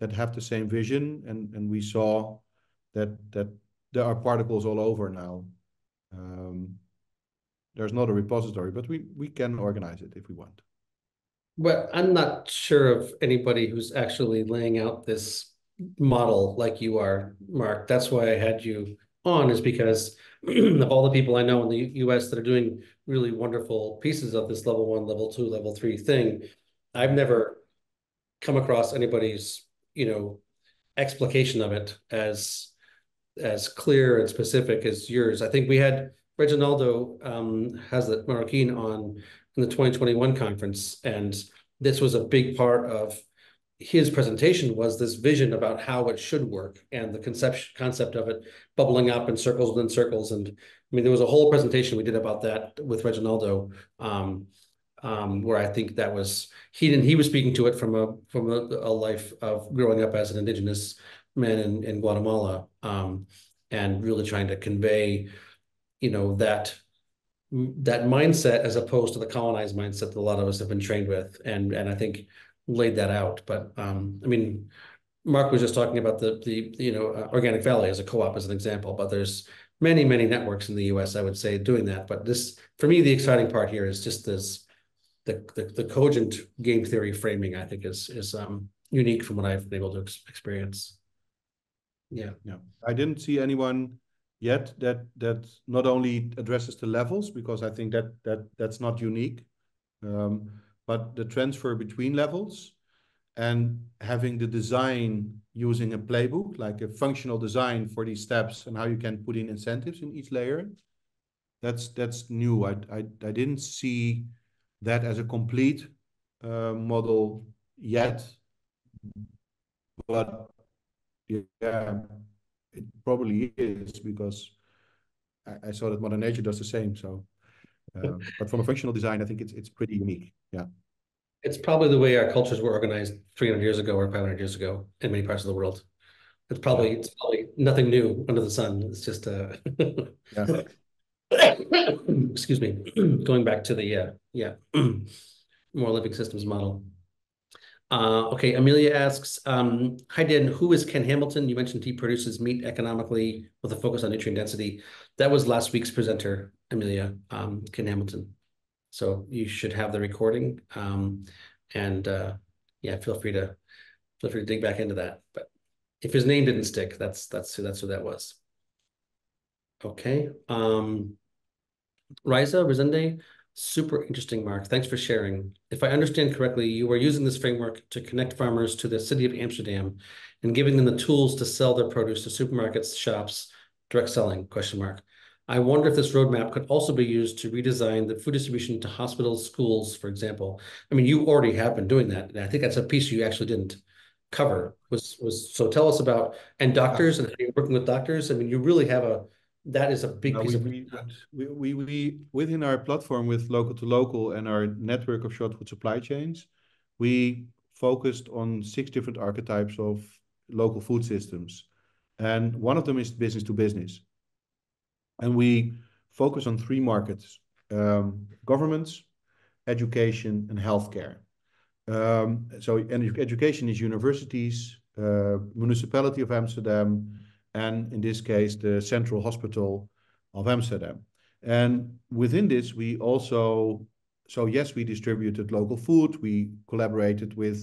that have the same vision, and and we saw that that there are particles all over now. Um, there's not a repository, but we we can organize it if we want. But I'm not sure of anybody who's actually laying out this model like you are, Mark. That's why I had you on is because of all the people I know in the US that are doing really wonderful pieces of this level one, level two, level three thing. I've never come across anybody's, you know, explication of it as as clear and specific as yours. I think we had Reginaldo um, Haslett-Marroquin on in the 2021 conference, and this was a big part of his presentation was this vision about how it should work and the concept concept of it bubbling up in circles within circles. And I mean, there was a whole presentation we did about that with Reginaldo, um, um, where I think that was he and he was speaking to it from a from a, a life of growing up as an indigenous man in, in Guatemala, um, and really trying to convey, you know, that that mindset as opposed to the colonized mindset that a lot of us have been trained with. And and I think laid that out. But um, I mean, Mark was just talking about the the you know uh, Organic Valley as a co-op as an example, but there's many many networks in the U.S. I would say doing that. But this for me, the exciting part here is just this the the, the cogent game theory framing. I think is is um, unique from what I've been able to ex experience. Yeah, yeah. I didn't see anyone yet that that not only addresses the levels because I think that that that's not unique. Um, but the transfer between levels and having the design using a playbook, like a functional design for these steps and how you can put in incentives in each layer. That's that's new. I I, I didn't see that as a complete uh, model yet, but yeah, it probably is because I, I saw that Mother Nature does the same. So um, but from a functional design, I think it's it's pretty unique. Yeah. It's probably the way our cultures were organized 300 years ago or 500 years ago in many parts of the world. It's probably it's probably nothing new under the sun. It's just uh excuse me, going back to the uh yeah, more living systems model. Uh, okay, Amelia asks, um, hi Dan, who is Ken Hamilton? You mentioned he produces meat economically with a focus on nutrient density. That was last week's presenter, Amelia, um, Ken Hamilton. So you should have the recording. Um, and uh, yeah, feel free to feel free to dig back into that. But if his name didn't stick, that's that's who that's who that was. Okay. Um, Riza Resende, Super interesting, Mark. Thanks for sharing. If I understand correctly, you are using this framework to connect farmers to the city of Amsterdam and giving them the tools to sell their produce to supermarkets, shops, direct selling, question mark. I wonder if this roadmap could also be used to redesign the food distribution to hospitals, schools, for example. I mean, you already have been doing that. And I think that's a piece you actually didn't cover was, was, so tell us about, and doctors uh-huh. and how you're working with doctors. I mean, you really have a, that is a big no, piece we, of we, we, we within our platform with local to local and our network of short food supply chains, we focused on six different archetypes of local food systems. And one of them is business to business. And we focus on three markets, um, governments, education, and healthcare. Um, so education is universities, uh, municipality of Amsterdam, and in this case, the Central Hospital of Amsterdam. And within this, we also, so yes, we distributed local food, we collaborated with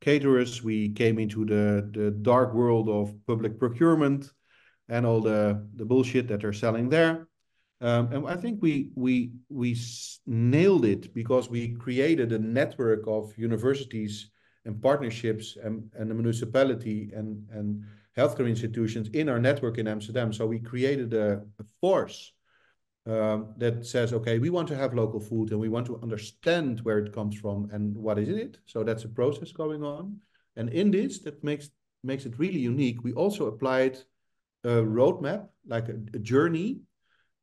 caterers, we came into the, the dark world of public procurement and all the, the bullshit that they're selling there. Um, and I think we we we nailed it because we created a network of universities and partnerships and, and the municipality and, and healthcare institutions in our network in Amsterdam. So we created a, a force um, that says, okay, we want to have local food and we want to understand where it comes from and what is in it. So that's a process going on. And in this, that makes makes it really unique. We also applied a roadmap, like a, a journey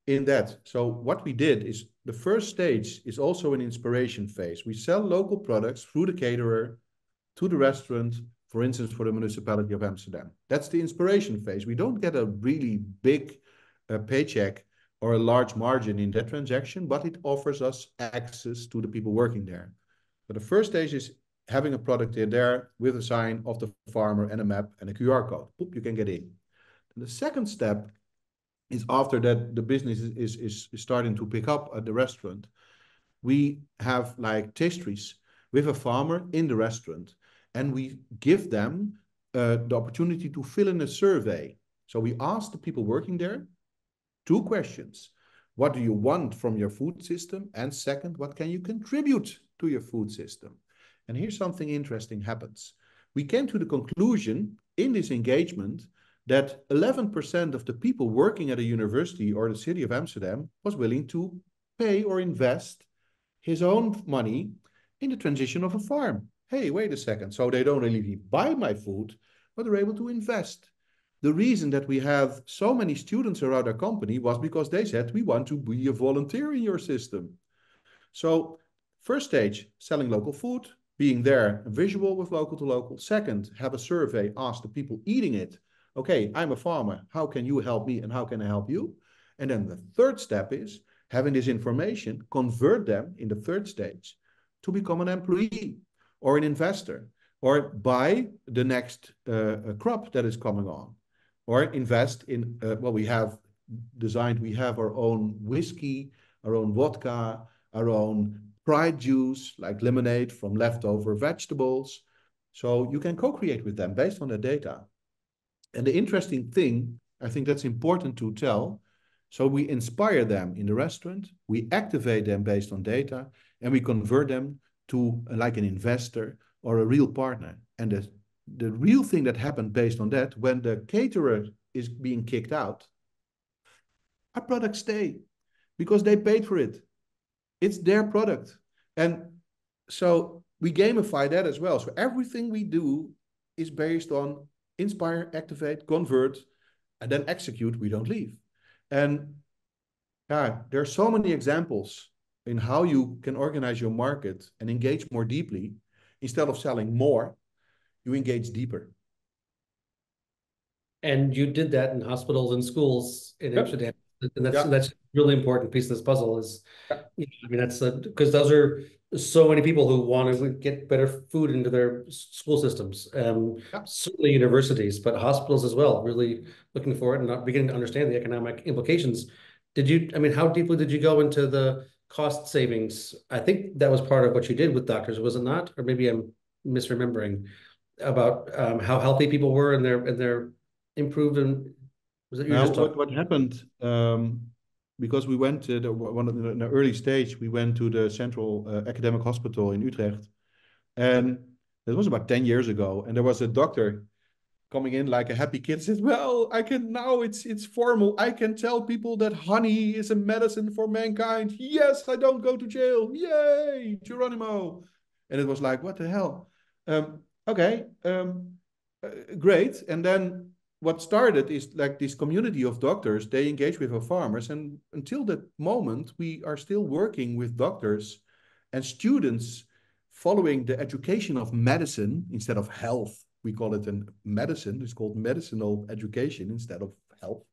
in that. So what we did is the first stage is also an inspiration phase. We sell local products through the caterer to the restaurant for instance, for the municipality of Amsterdam. That's the inspiration phase. We don't get a really big uh, paycheck or a large margin in that transaction, but it offers us access to the people working there. So the first stage is having a product in there with a sign of the farmer and a map and a QR code. Boop, you can get in. And the second step is after that the business is, is, is starting to pick up at the restaurant. We have like tastries with a farmer in the restaurant and we give them uh, the opportunity to fill in a survey. So we ask the people working there two questions. What do you want from your food system? And second, what can you contribute to your food system? And here's something interesting happens. We came to the conclusion in this engagement that 11% of the people working at a university or the city of Amsterdam was willing to pay or invest his own money in the transition of a farm. Hey, wait a second. So they don't really buy my food, but they're able to invest. The reason that we have so many students around our company was because they said, we want to be a volunteer in your system. So first stage, selling local food, being there visual with local to local. Second, have a survey, ask the people eating it, okay, I'm a farmer. How can you help me and how can I help you? And then the third step is having this information, convert them in the third stage to become an employee or an investor or buy the next uh, crop that is coming on or invest in uh, what we have designed. We have our own whiskey, our own vodka, our own pride juice, like lemonade from leftover vegetables. So you can co-create with them based on the data. And the interesting thing, I think that's important to tell. So we inspire them in the restaurant, we activate them based on data, and we convert them to uh, like an investor or a real partner. And the the real thing that happened based on that, when the caterer is being kicked out, our products stay because they paid for it. It's their product. And so we gamify that as well. So everything we do is based on inspire, activate, convert, and then execute. We don't leave. And yeah, there are so many examples in how you can organize your market and engage more deeply instead of selling more you engage deeper. And you did that in hospitals and schools in Yep. Amsterdam. And that's, Yeah. that's a really important piece of this puzzle is, I mean, that's, because those are so many people who want to get better food into their school systems. Um, Yeah. certainly universities, but hospitals as well, really looking for it and not beginning to understand the economic implications. Did you, I mean, how deeply did you go into the cost savings? I think that was part of what you did with doctors, was it not? Or maybe I'm misremembering about um, how healthy people were and their and their improved and was it you Now, what, what happened, um, because we went to the, one of the, in the early stage, we went to the Central uh, Academic Hospital in Utrecht. And it was about 10 years ago. And there was a doctor coming in like a happy kid says, well, I can now, it's, it's formal. I can tell people that honey is a medicine for mankind. Yes, I don't go to jail. Yay, Geronimo. And it was like, what the hell? Um, okay, um, uh, great. And then what started is like this community of doctors, they engage with our farmers. And until that moment, we are still working with doctors and students following the education of medicine instead of health. We call it a medicine, it's called medicinal education instead of health.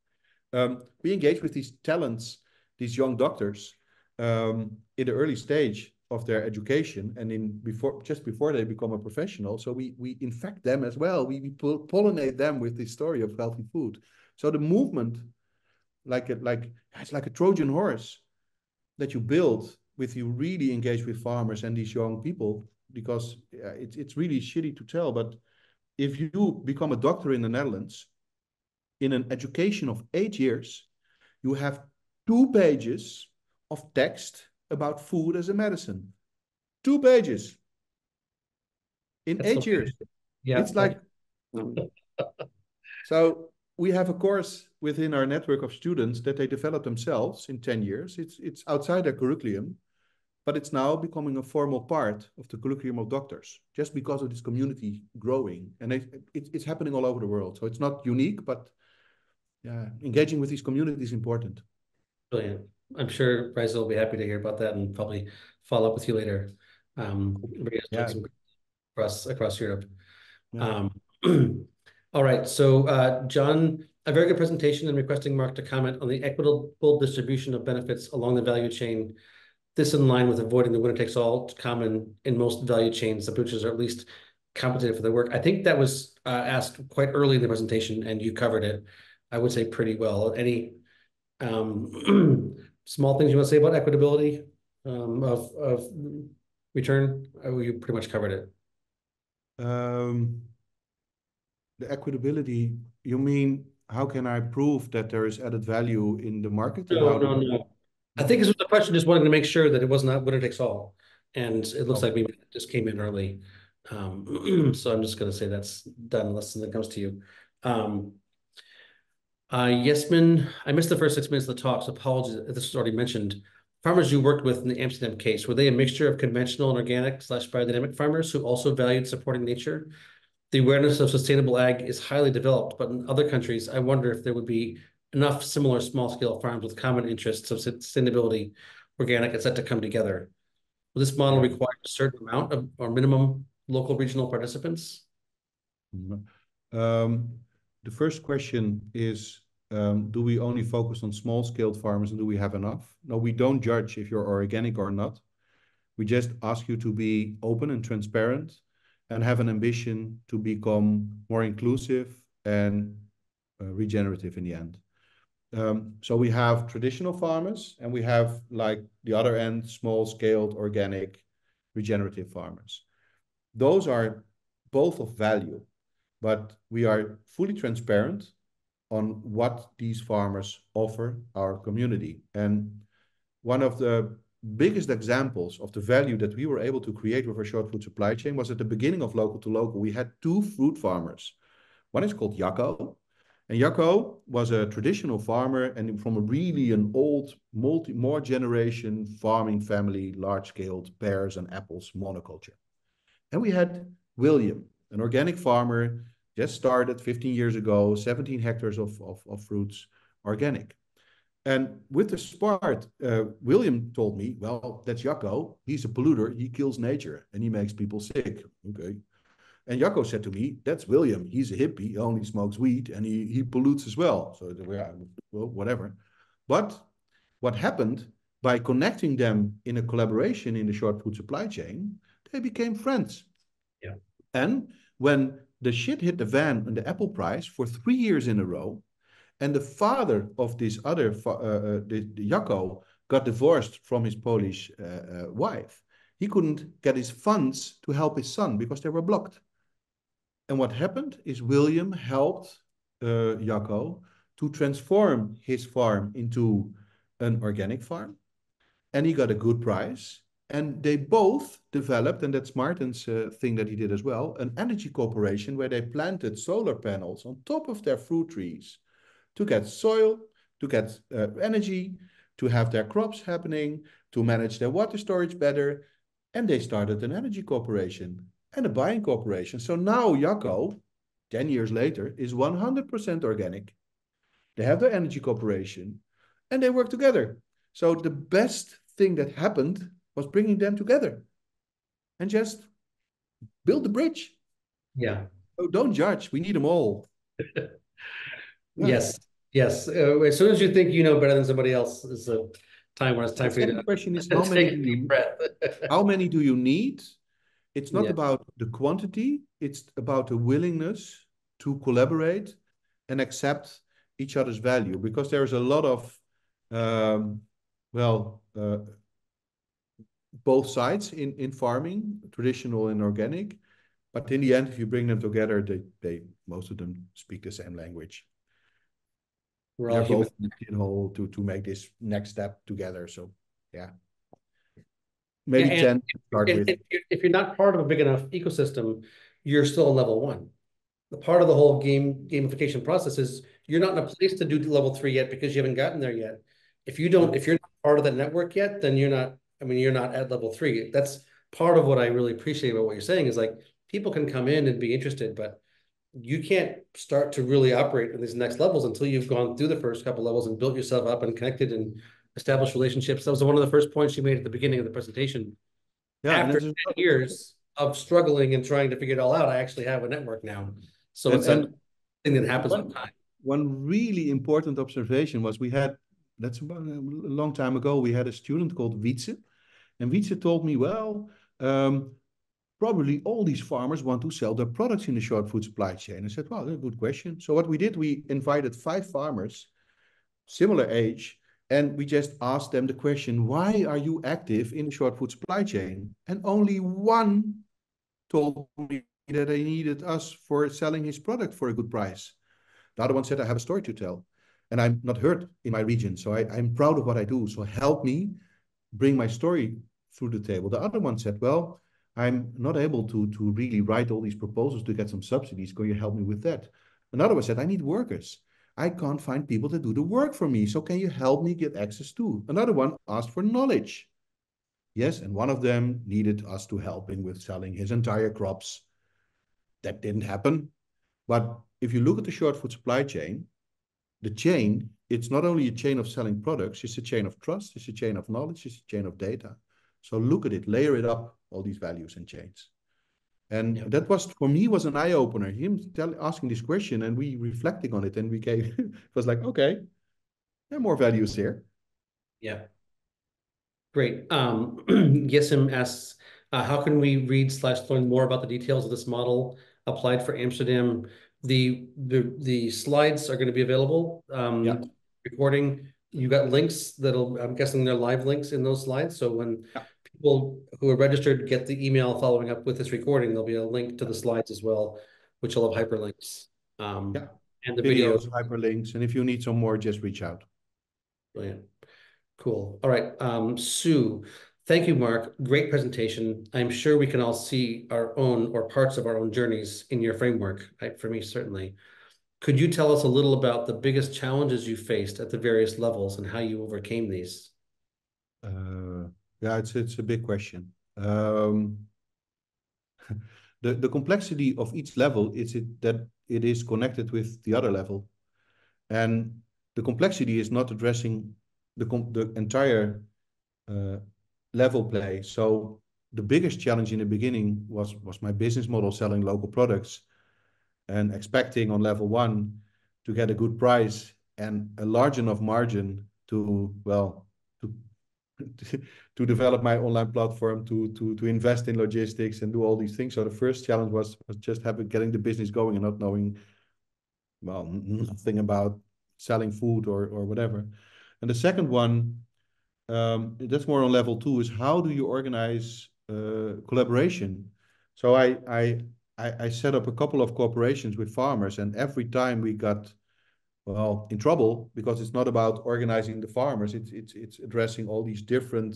Um, we engage with these talents, these young doctors um, in the early stage of their education and in before just before they become a professional. So we we infect them as well. We, we pollinate them with this story of healthy food. So the movement like a, like it's like a trojan horse that you build with you really engage with farmers and these young people because it's it's really shitty to tell but if you become a doctor in the netherlands in an education of eight years you have two pages of text about food as a medicine. Two pages in That's eight years. Yeah, It's like so we have a course within our network of students that they develop themselves in 10 years. It's it's outside their curriculum, but it's now becoming a formal part of the curriculum of doctors just because of this community growing. And it, it, it's happening all over the world. So it's not unique, but yeah, engaging with these communities is important. brilliant. I'm sure Bryce will be happy to hear about that and probably follow up with you later. Um, Yeah. across across Europe. Yeah. Um, all right, so uh, John a very good presentation and requesting Mark to comment on the equitable distribution of benefits along the value chain. This in line with avoiding the winner takes all common in most value chains, the producers are at least compensated for their work. I think that was uh, asked quite early in the presentation and you covered it, I would say pretty well. Any um, small things you want to say about equitability um, of, of return? Oh, you pretty much covered it. Um, the equitability, you mean how can I prove that there is added value in the market? No, no, no. I think this was the question, just wanting to make sure that it was not winner takes all. And it looks like we just came in early. Um, so I'm just gonna say that's done unless something comes to you. Um, uh, Yesman, I missed the first six minutes of the talk, so apologies if this was already mentioned. Farmers you worked with in the Amsterdam case, were they a mixture of conventional and organic slash biodynamic farmers who also valued supporting nature? The awareness of sustainable ag is highly developed, but in other countries, I wonder if there would be enough similar small scale farms with common interests of sustainability, organic, et cetera, to come together. Will this model require a certain amount of or minimum local regional participants? Um, the first question is, um, do we only focus on small scaled farmers and do we have enough? No, we don't judge if you're organic or not. We just ask you to be open and transparent and have an ambition to become more inclusive and uh, regenerative in the end. Um, so we have traditional farmers and we have like the other end, small scaled organic regenerative farmers. Those are both of value, but we are fully transparent on what these farmers offer our community. And one of the biggest examples of the value that we were able to create with our short food supply chain was at the beginning of local to local. We had two fruit farmers. One is called Jacco, and Jacco was a traditional farmer and from a really an old multi more generation farming family, large scaled pears and apples monoculture. And we had William, an organic farmer, just started 15 years ago, 17 hectares of, of, of fruits, organic. And with the start, uh, William told me, well, that's Jacco. He's a polluter. He kills nature and he makes people sick. Okay. And Jacco said to me, that's William. He's a hippie. He only smokes weed and he, he pollutes as well. So, well, whatever. But what happened by connecting them in a collaboration in the short food supply chain, they became friends. Yeah. And when the shit hit the van on the apple price for three years in a row, and the father of this other, uh, uh, the, the Jacco, got divorced from his Polish uh, uh, wife. He couldn't get his funds to help his son because they were blocked. And what happened is William helped uh, to transform his farm into an organic farm. And he got a good price. And they both developed, and that's Martin's uh, thing that he did as well, an energy corporation where they planted solar panels on top of their fruit trees to get soil, to get uh, energy, to have their crops happening, to manage their water storage better. And they started an energy corporation and a buying corporation. So now Jacco, 10 years later, is 100% organic. They have their energy corporation and they work together. So the best thing that happened was bringing them together and just build the bridge. Yeah. So don't judge. We need them all. Yeah. Yes, yes. Uh, as soon as you think you know better than somebody else, is a time when it's time The for you to question is how many, take a do deep you, breath. how many do you need? It's not Yeah. about the quantity, it's about the willingness to collaborate and accept each other's value because there's a lot of, um, well, uh, both sides in, in farming, traditional and organic. But in the end, if you bring them together, they, they most of them speak the same language. We're all They're human. both in whole to to make this next step together. So yeah, maybe to start If, if, you're- if you're not part of a big enough ecosystem, you're still on level one. The part of the whole game gamification process is you're not in a place to do level three yet because you haven't gotten there yet. If you don't, if you're not part of that network yet, then you're not, I mean, you're not at level three. That's part of what I really appreciate about what you're saying is like, people can come in and be interested, but you can't start to really operate in these next levels until you've gone through the first couple levels and built yourself up and connected and established relationships. That was one of the first points you made at the beginning of the presentation Yeah, after 10 years of struggling and trying to figure it all out, I actually have a network now. So And- it's a thing that happens one- time. one really important observation was we had, that's a long time ago, we had a student called Wietse. And Wietse told me, well, um, probably all these farmers want to sell their products in the short food supply chain. I said, well, that's a good question. So what we did, we invited five farmers, similar age, and we just asked them the question, why are you active in the short food supply chain? And only one told me that they needed us for selling his product for a good price. The other one said, I have a story to tell. And I'm not heard in my region. So I, I'm proud of what I do. So help me bring my story through the table. The other one said, well, I'm not able to, to really write all these proposals to get some subsidies. Can you help me with that? Another one said, I need workers. I can't find people to do the work for me. So can you help me get access to? Another one asked for knowledge. Yes, and one of them needed us to help him with selling his entire crops. That didn't happen. But if you look at the short food supply chain, the chain, it's not only a chain of selling products, it's a chain of trust, it's a chain of knowledge, it's a chain of data. So look at it, layer it up, all these values and chains. And Yeah. that was for me was an eye opener. Him tell, asking this question and we reflecting on it, and we gave it was like, okay, there are more values here. Yeah. Great. Um, Gissim asks, uh, how can we read slash learn more about the details of this model applied for Amsterdam? The, the, the slides are going to be available. Um, Yeah. recording, you got links that'll, I'm guessing they're live links in those slides. So when Yeah. People who are registered get the email following up with this recording, there'll be a link to the slides as well, which will have hyperlinks. Um, Yeah. and the video. Videos, hyperlinks, and if you need some more, just reach out. Brilliant. Cool. All right. Um, Sue, thank you, Mark. Great presentation. I'm sure we can all see our own or parts of our own journeys in your framework, right? For me, certainly. Could you tell us a little about the biggest challenges you faced at the various levels and how you overcame these? Uh, yeah, it's it's a big question. Um, the the complexity of each level is it that it is connected with the other level, and the complexity is not addressing the the entire uh, level play. So the biggest challenge in the beginning was was my business model selling local products, and expecting on level one to get a good price and a large enough margin to well to develop my online platform, to to to invest in logistics and do all these things. So the first challenge was was just having getting the business going and not knowing, well, nothing about selling food or or whatever. And the second one, um, that's more on level two, is how do you organize uh, collaboration? So I I I, I set up a couple of cooperations with farmers, and every time we got well in trouble because it's not about organizing the farmers. It's it's it's addressing all these different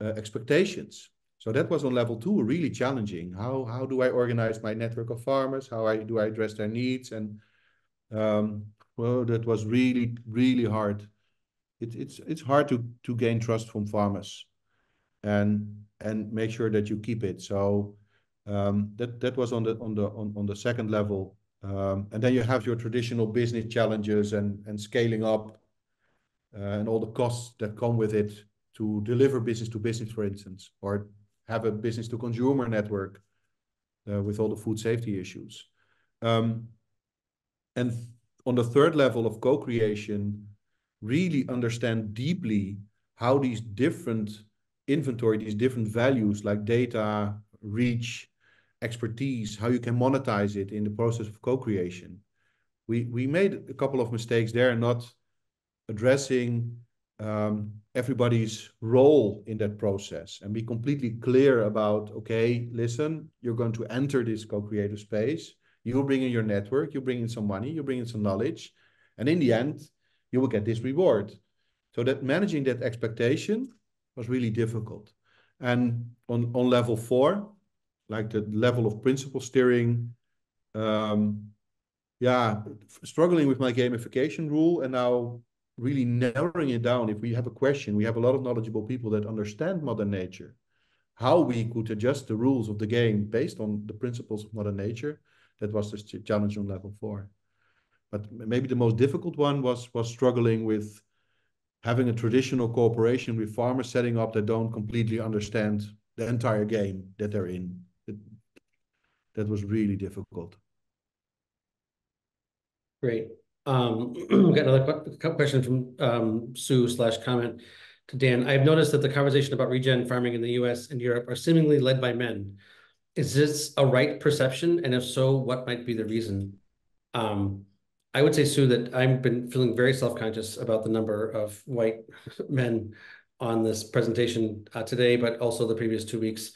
uh, expectations. So that was on level two really challenging. How how do i organize my network of farmers? How i do i address their needs? And um, well that was really really hard. It, it's it's hard to to gain trust from farmers and and make sure that you keep it. So um, that that was on the on the on, on the second level and then you have your traditional business challenges and, scaling up uh, and all the costs that come with it to deliver business to business, for instance, or have a business to consumer network uh, with all the food safety issues. Um, and on the third level of co-creation, really understand deeply how these different inventory, these different values like data, reach, expertise, how you can monetize it in the process of co-creation. We we made a couple of mistakes there, not addressing um, everybody's role in that process and be completely clear about, okay, listen, you're going to enter this co-creative space. You bring in your network, you bring in some money, you bring in some knowledge, and in the end, you will get this reward. So that managing that expectation was really difficult. And on, on level four, like the level of principle steering. Um, yeah, struggling with my gamification rule and now really narrowing it down. If we have a question, we have a lot of knowledgeable people that understand Mother Nature, how we could adjust the rules of the game based on the principles of Mother Nature. That was the challenge on level four. But maybe the most difficult one was was struggling with having a traditional cooperation with farmers setting up that don't completely understand the entire game that they're in. That was really difficult. Great. Um, got another que- question from um Sue slash comment to Dan. I've noticed that the conversation about regen farming in the US and Europe are seemingly led by men. Is this a right perception? And if so, what might be the reason? Um, I would say, Sue, that I've been feeling very self-conscious about the number of white men on this presentation uh, today, but also the previous two weeks.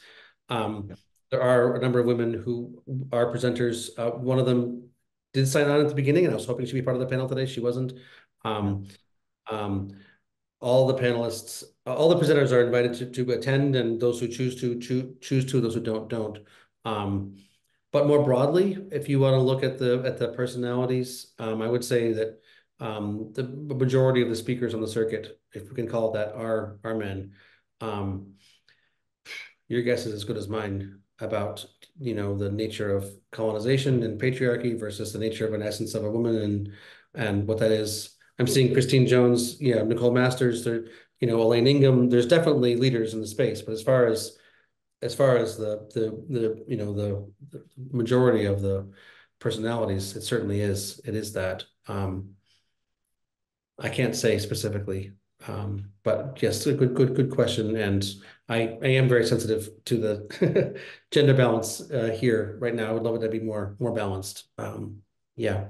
Um, there are a number of women who are presenters. Uh, one of them did sign on at the beginning, and I was hoping she'd be part of the panel today. She wasn't. Um, um, all the panelists, all the presenters are invited to, to attend, and those who choose to choose choose to, those who don't don't. Um, but more broadly, if you want to look at the at the personalities, um, I would say that um, the majority of the speakers on the circuit, if we can call it that, are are men. Um, your guess is as good as mine about you know the nature of colonization and patriarchy versus the nature of an essence of a woman and and what that is. I'm seeing Christine Jones, yeah, Nicole Masters, there, you know, Elaine Ingham. There's definitely leaders in the space, but as far as as far as the the the you know the, the majority of the personalities, it certainly is. It is that. Um, I can't say specifically, um, but yes, a good good good question, and I I am very sensitive to the gender balance uh, here right now. I would love it to be more more balanced. Um, yeah.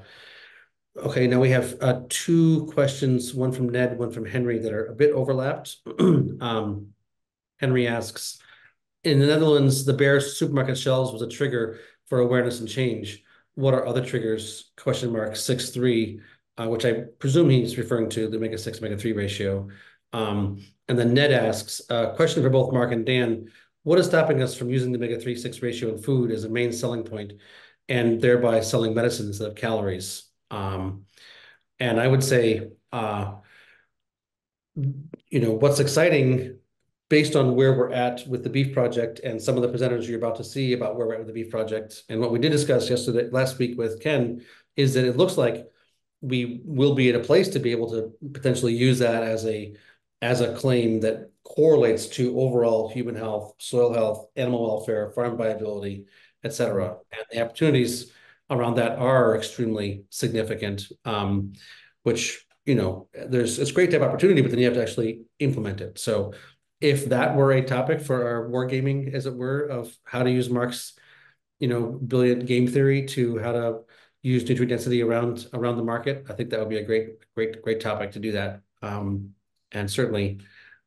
Okay, now we have uh, two questions, one from Ned, one from Henry, that are a bit overlapped. um, Henry asks, in the Netherlands, the bare supermarket shelves was a trigger for awareness and change. What are other triggers? Question mark six three, uh, which I presume he's referring to the omega six omega three ratio. Um, and then Ned asks, uh, question for both Mark and Dan: What is stopping us from using the omega three six ratio in food as a main selling point, and thereby selling medicine instead of calories? Um, and I would say, uh, you know, what's exciting based on where we're at with the beef project and some of the presenters you're about to see about where we're at with the beef project and what we did discuss yesterday last week with Ken is that it looks like we will be in a place to be able to potentially use that as a as a claim that correlates to overall human health, soil health, animal welfare, farm viability, et cetera. And the opportunities around that are extremely significant, um, which, you know, there's it's great to have opportunity, but then you have to actually implement it. So if that were a topic for our wargaming, as it were, of how to use Mark's, you know, brilliant game theory to how to use nutrient density around around the market, I think that would be a great, great, great topic to do that. Um, and certainly,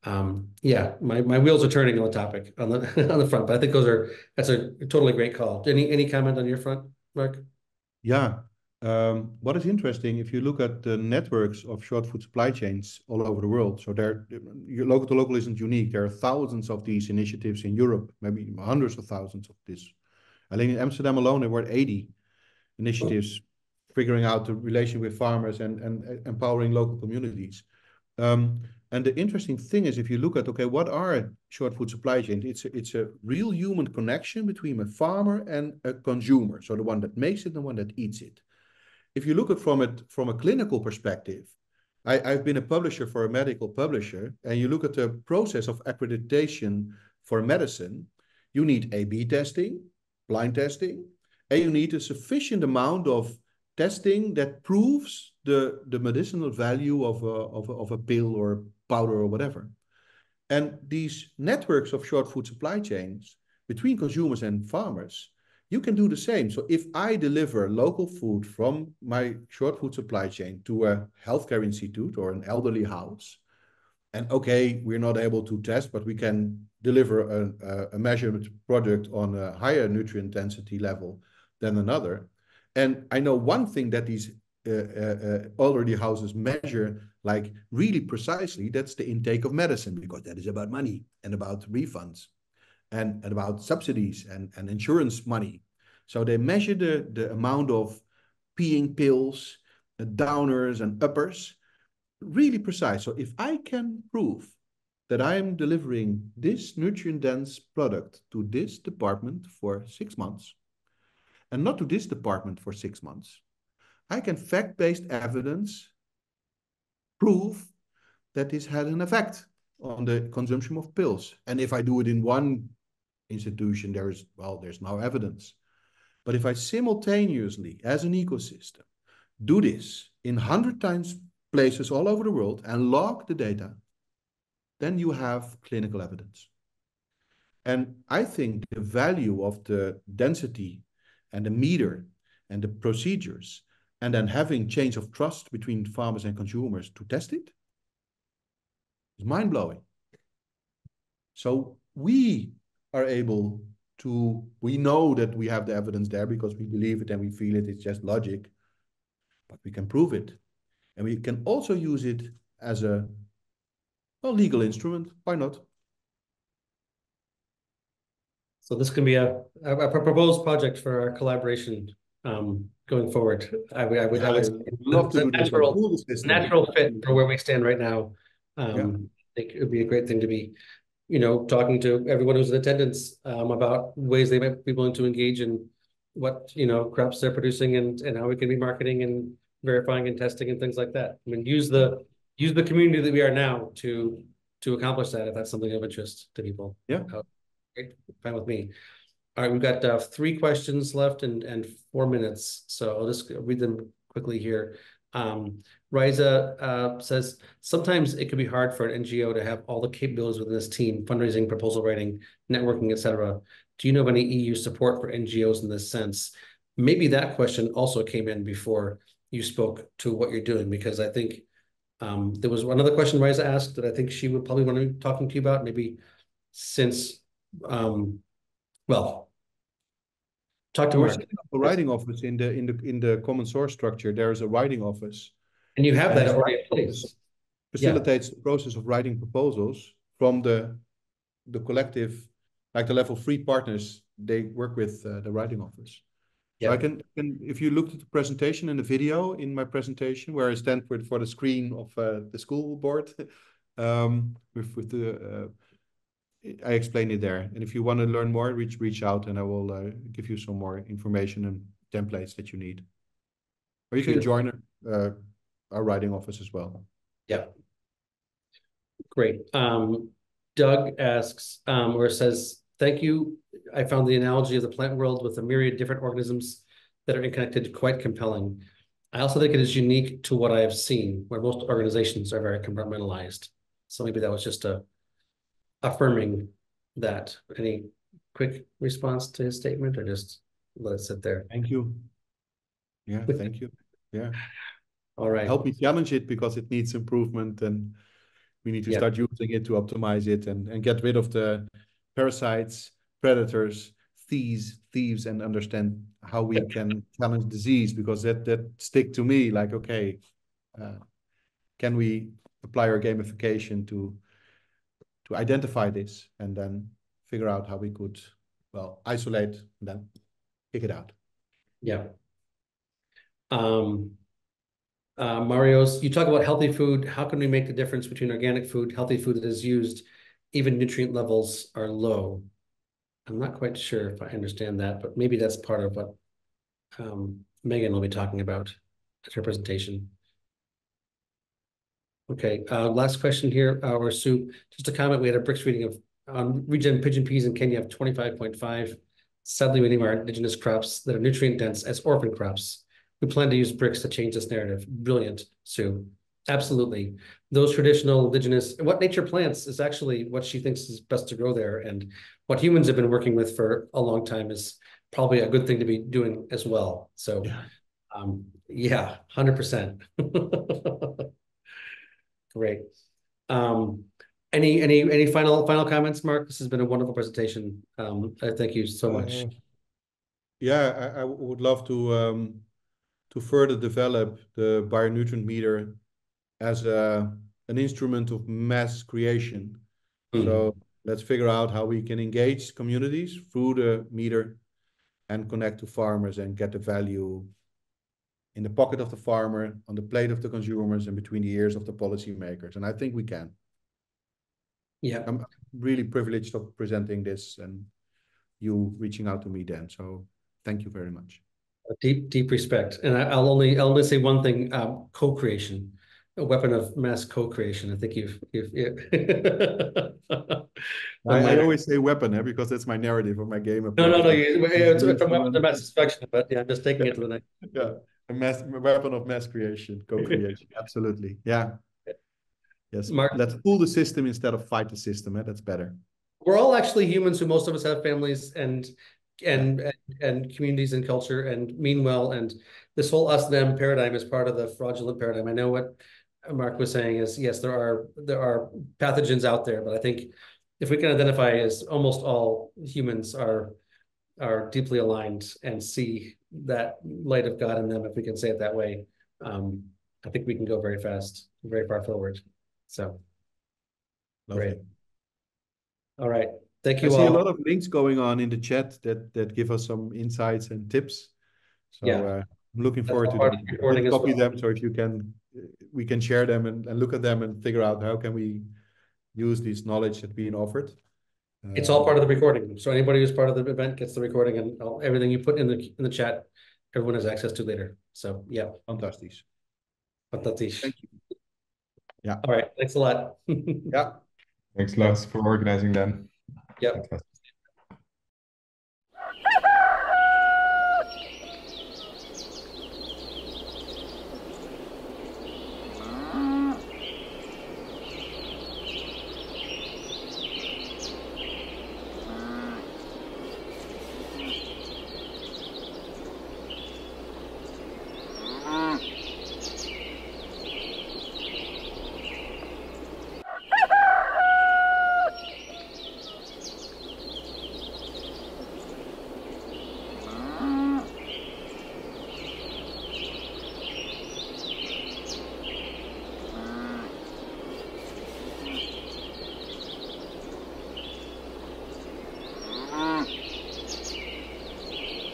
um, yeah, my my wheels are turning on the topic on the on the front, but I think those are that's a totally great call. Any any comment on your front, Mark? Yeah. Um, what is interesting, if you look at the networks of short food supply chains all over the world, so there, your local to local isn't unique. There are thousands of these initiatives in Europe, maybe hundreds of thousands of this. I think in Amsterdam alone, there were 80 initiatives figuring out the relation with farmers and, and empowering local communities. Um, and the interesting thing is, if you look at, okay, what are short food supply chains? It's a, it's a real human connection between a farmer and a consumer. So the one that makes it and the one that eats it. If you look at from it from a clinical perspective, I, I've been a publisher for a medical publisher, and you look at the process of accreditation for medicine, you need A-B testing, blind testing, and you need a sufficient amount of testing that proves the, the medicinal value of a, of, a, of a pill or powder or whatever. And these networks of short food supply chains between consumers and farmers, you can do the same. So if I deliver local food from my short food supply chain to a healthcare institute or an elderly house, and okay, we're not able to test, but we can deliver a, a measured product on a higher nutrient density level than another. And I know one thing that these uh, uh, houses measure like really precisely, that's the intake of medicine, because that is about money and about refunds and, and about subsidies and, and insurance money. So they measure the, the amount of peeing pills, uh, downers and uppers, really precise. So if I can prove that I am delivering this nutrient-dense product to this department for six months, and not to this department for six months, I can fact-based evidence prove that this had an effect on the consumption of pills. And if I do it in one institution, there is, well, there's no evidence. But if I simultaneously, as an ecosystem, do this in 100 times places all over the world and log the data, then you have clinical evidence. And I think the value of the density and the meter and the procedures, and then having change of trust between farmers and consumers to test it, is mind-blowing. So we are able to, we know that we have the evidence there because we believe it and we feel it, it's just logic, but we can prove it. And we can also use it as a, a legal instrument. Why not? So this can be a, a proposed project for our collaboration um, going forward. I would, I would, I would love to natural, all the systems. natural fit for where we stand right now. Um, Yeah. I think it would be a great thing to be, you know, talking to everyone who's in attendance um, about ways they might be willing to engage in what, you know, crops they're producing and, and how we can be marketing and verifying and testing and things like that. I mean, use the, use the community that we are now to, to accomplish that, if that's something of interest to people. Yeah. Uh, fine with me. All right, we've got uh, three questions left and, and four minutes, so I'll just read them quickly here. Um, Riza uh, says, sometimes it can be hard for an NGO to have all the capabilities within this team, fundraising, proposal writing, networking, etc. Do you know of any EU support for NGOs in this sense? Maybe that question also came in before you spoke to what you're doing, because I think um, there was another question Riza asked that I think she would probably want to be talking to you about, maybe since, um, well, talk to We're Mark. setting up a writing office in the in the in the common source structure. There is a writing office. And you have that already in place. Facilitates the process of writing proposals from the the collective, like the level three partners. They work with uh, the writing office. So I can, can if you looked at the presentation and the video in my presentation where I stand for for the screen of uh, the school board, um, with with the uh, I explain it there. And if you want to learn more, reach reach out and I will uh, give you some more information and templates that you need. Or you can join uh, our writing office as well. Yeah. Great. Um, Doug asks, um, or says, thank you. I found the analogy of the plant world with a myriad different organisms that are interconnected quite compelling. I also think it is unique to what I have seen, where most organizations are very compartmentalized. So maybe that was just a affirming that. Any quick response to his statement or just let it sit there? Thank you. Yeah, thank you. Yeah, All right. help me challenge it because it needs improvement and we need to Yeah. start using it to optimize it and, and get rid of the parasites, predators, thieves, thieves, and understand how we can challenge disease because that that stick to me like okay, uh, can we apply our gamification to to identify this and then figure out how we could well isolate and then kick it out. Yeah. Um, uh, Mario's, you talk about healthy food. How can we make the difference between organic food, healthy food that is used, even nutrient levels are low? I'm not quite sure if I understand that, but maybe that's part of what um, Megan will be talking about at her presentation. Okay, uh, last question here, uh, or Sue, just a comment. We had a Brix reading of um, regen pigeon peas in Kenya of twenty-five point five. Sadly, many of our indigenous crops that are nutrient dense as orphan crops. We plan to use Brix to change this narrative. Brilliant, Sue. Absolutely. Those traditional indigenous, what nature plants is actually what she thinks is best to grow there. And what humans have been working with for a long time is probably a good thing to be doing as well. So, Yeah. um, yeah, hundred percent. Great. Um, any, any, any final, final comments, Mark? This has been a wonderful presentation. Um, I thank you so much. Uh, Yeah, I, I would love to um, to further develop the bionutrient meter as a an instrument of mass creation. Hmm. So let's figure out how we can engage communities through the meter and connect to farmers and get the value in the pocket of the farmer, on the plate of the consumers, and between the ears of the policymakers. And I think we can. Yeah, I'm really privileged of presenting this and you reaching out to me, Dan. So thank you very much. deep, deep respect. And I, I'll only, I'll only say one thing, um, co-creation, a weapon of mass co-creation. I think you've, you've, yeah. I, I always say weapon, eh, because that's my narrative of my game. No, no, no, you, it's from weapon to mass destruction, but yeah, I'm just taking it to the next. Yeah. A mass weapon of mass creation, co-creation. Absolutely. Yeah. Yes. Mark- Let's pull the system instead of fight the system. Eh? That's better. We're all actually humans who most of us have families and and and, and communities and culture and mean well. And this whole us them paradigm is part of the fraudulent paradigm. I know what Mark was saying is yes, there are there are pathogens out there, but I think if we can identify as almost all humans are are deeply aligned and see that light of God in them, if we can say it that way, um, I think we can go very fast, very far forward. So, Lovely. Great. all right. Thank you. I you see a lot of links going on in the chat that that give us some insights and tips. So Yeah. uh, I'm looking That's forward to part them. of the recording We'll as copy well. them. So if you can, we can share them and, and look at them and figure out how can we use this knowledge that's being offered. It's all part of the recording. So anybody who's part of the event gets the recording and all, everything you put in the, in the chat, everyone has access to later. So, yeah, Fantastic. fantastisch. Thank you. Yeah. All right, thanks a lot. Yeah. Thanks, Lars, for organizing them. Yep. Fantastic.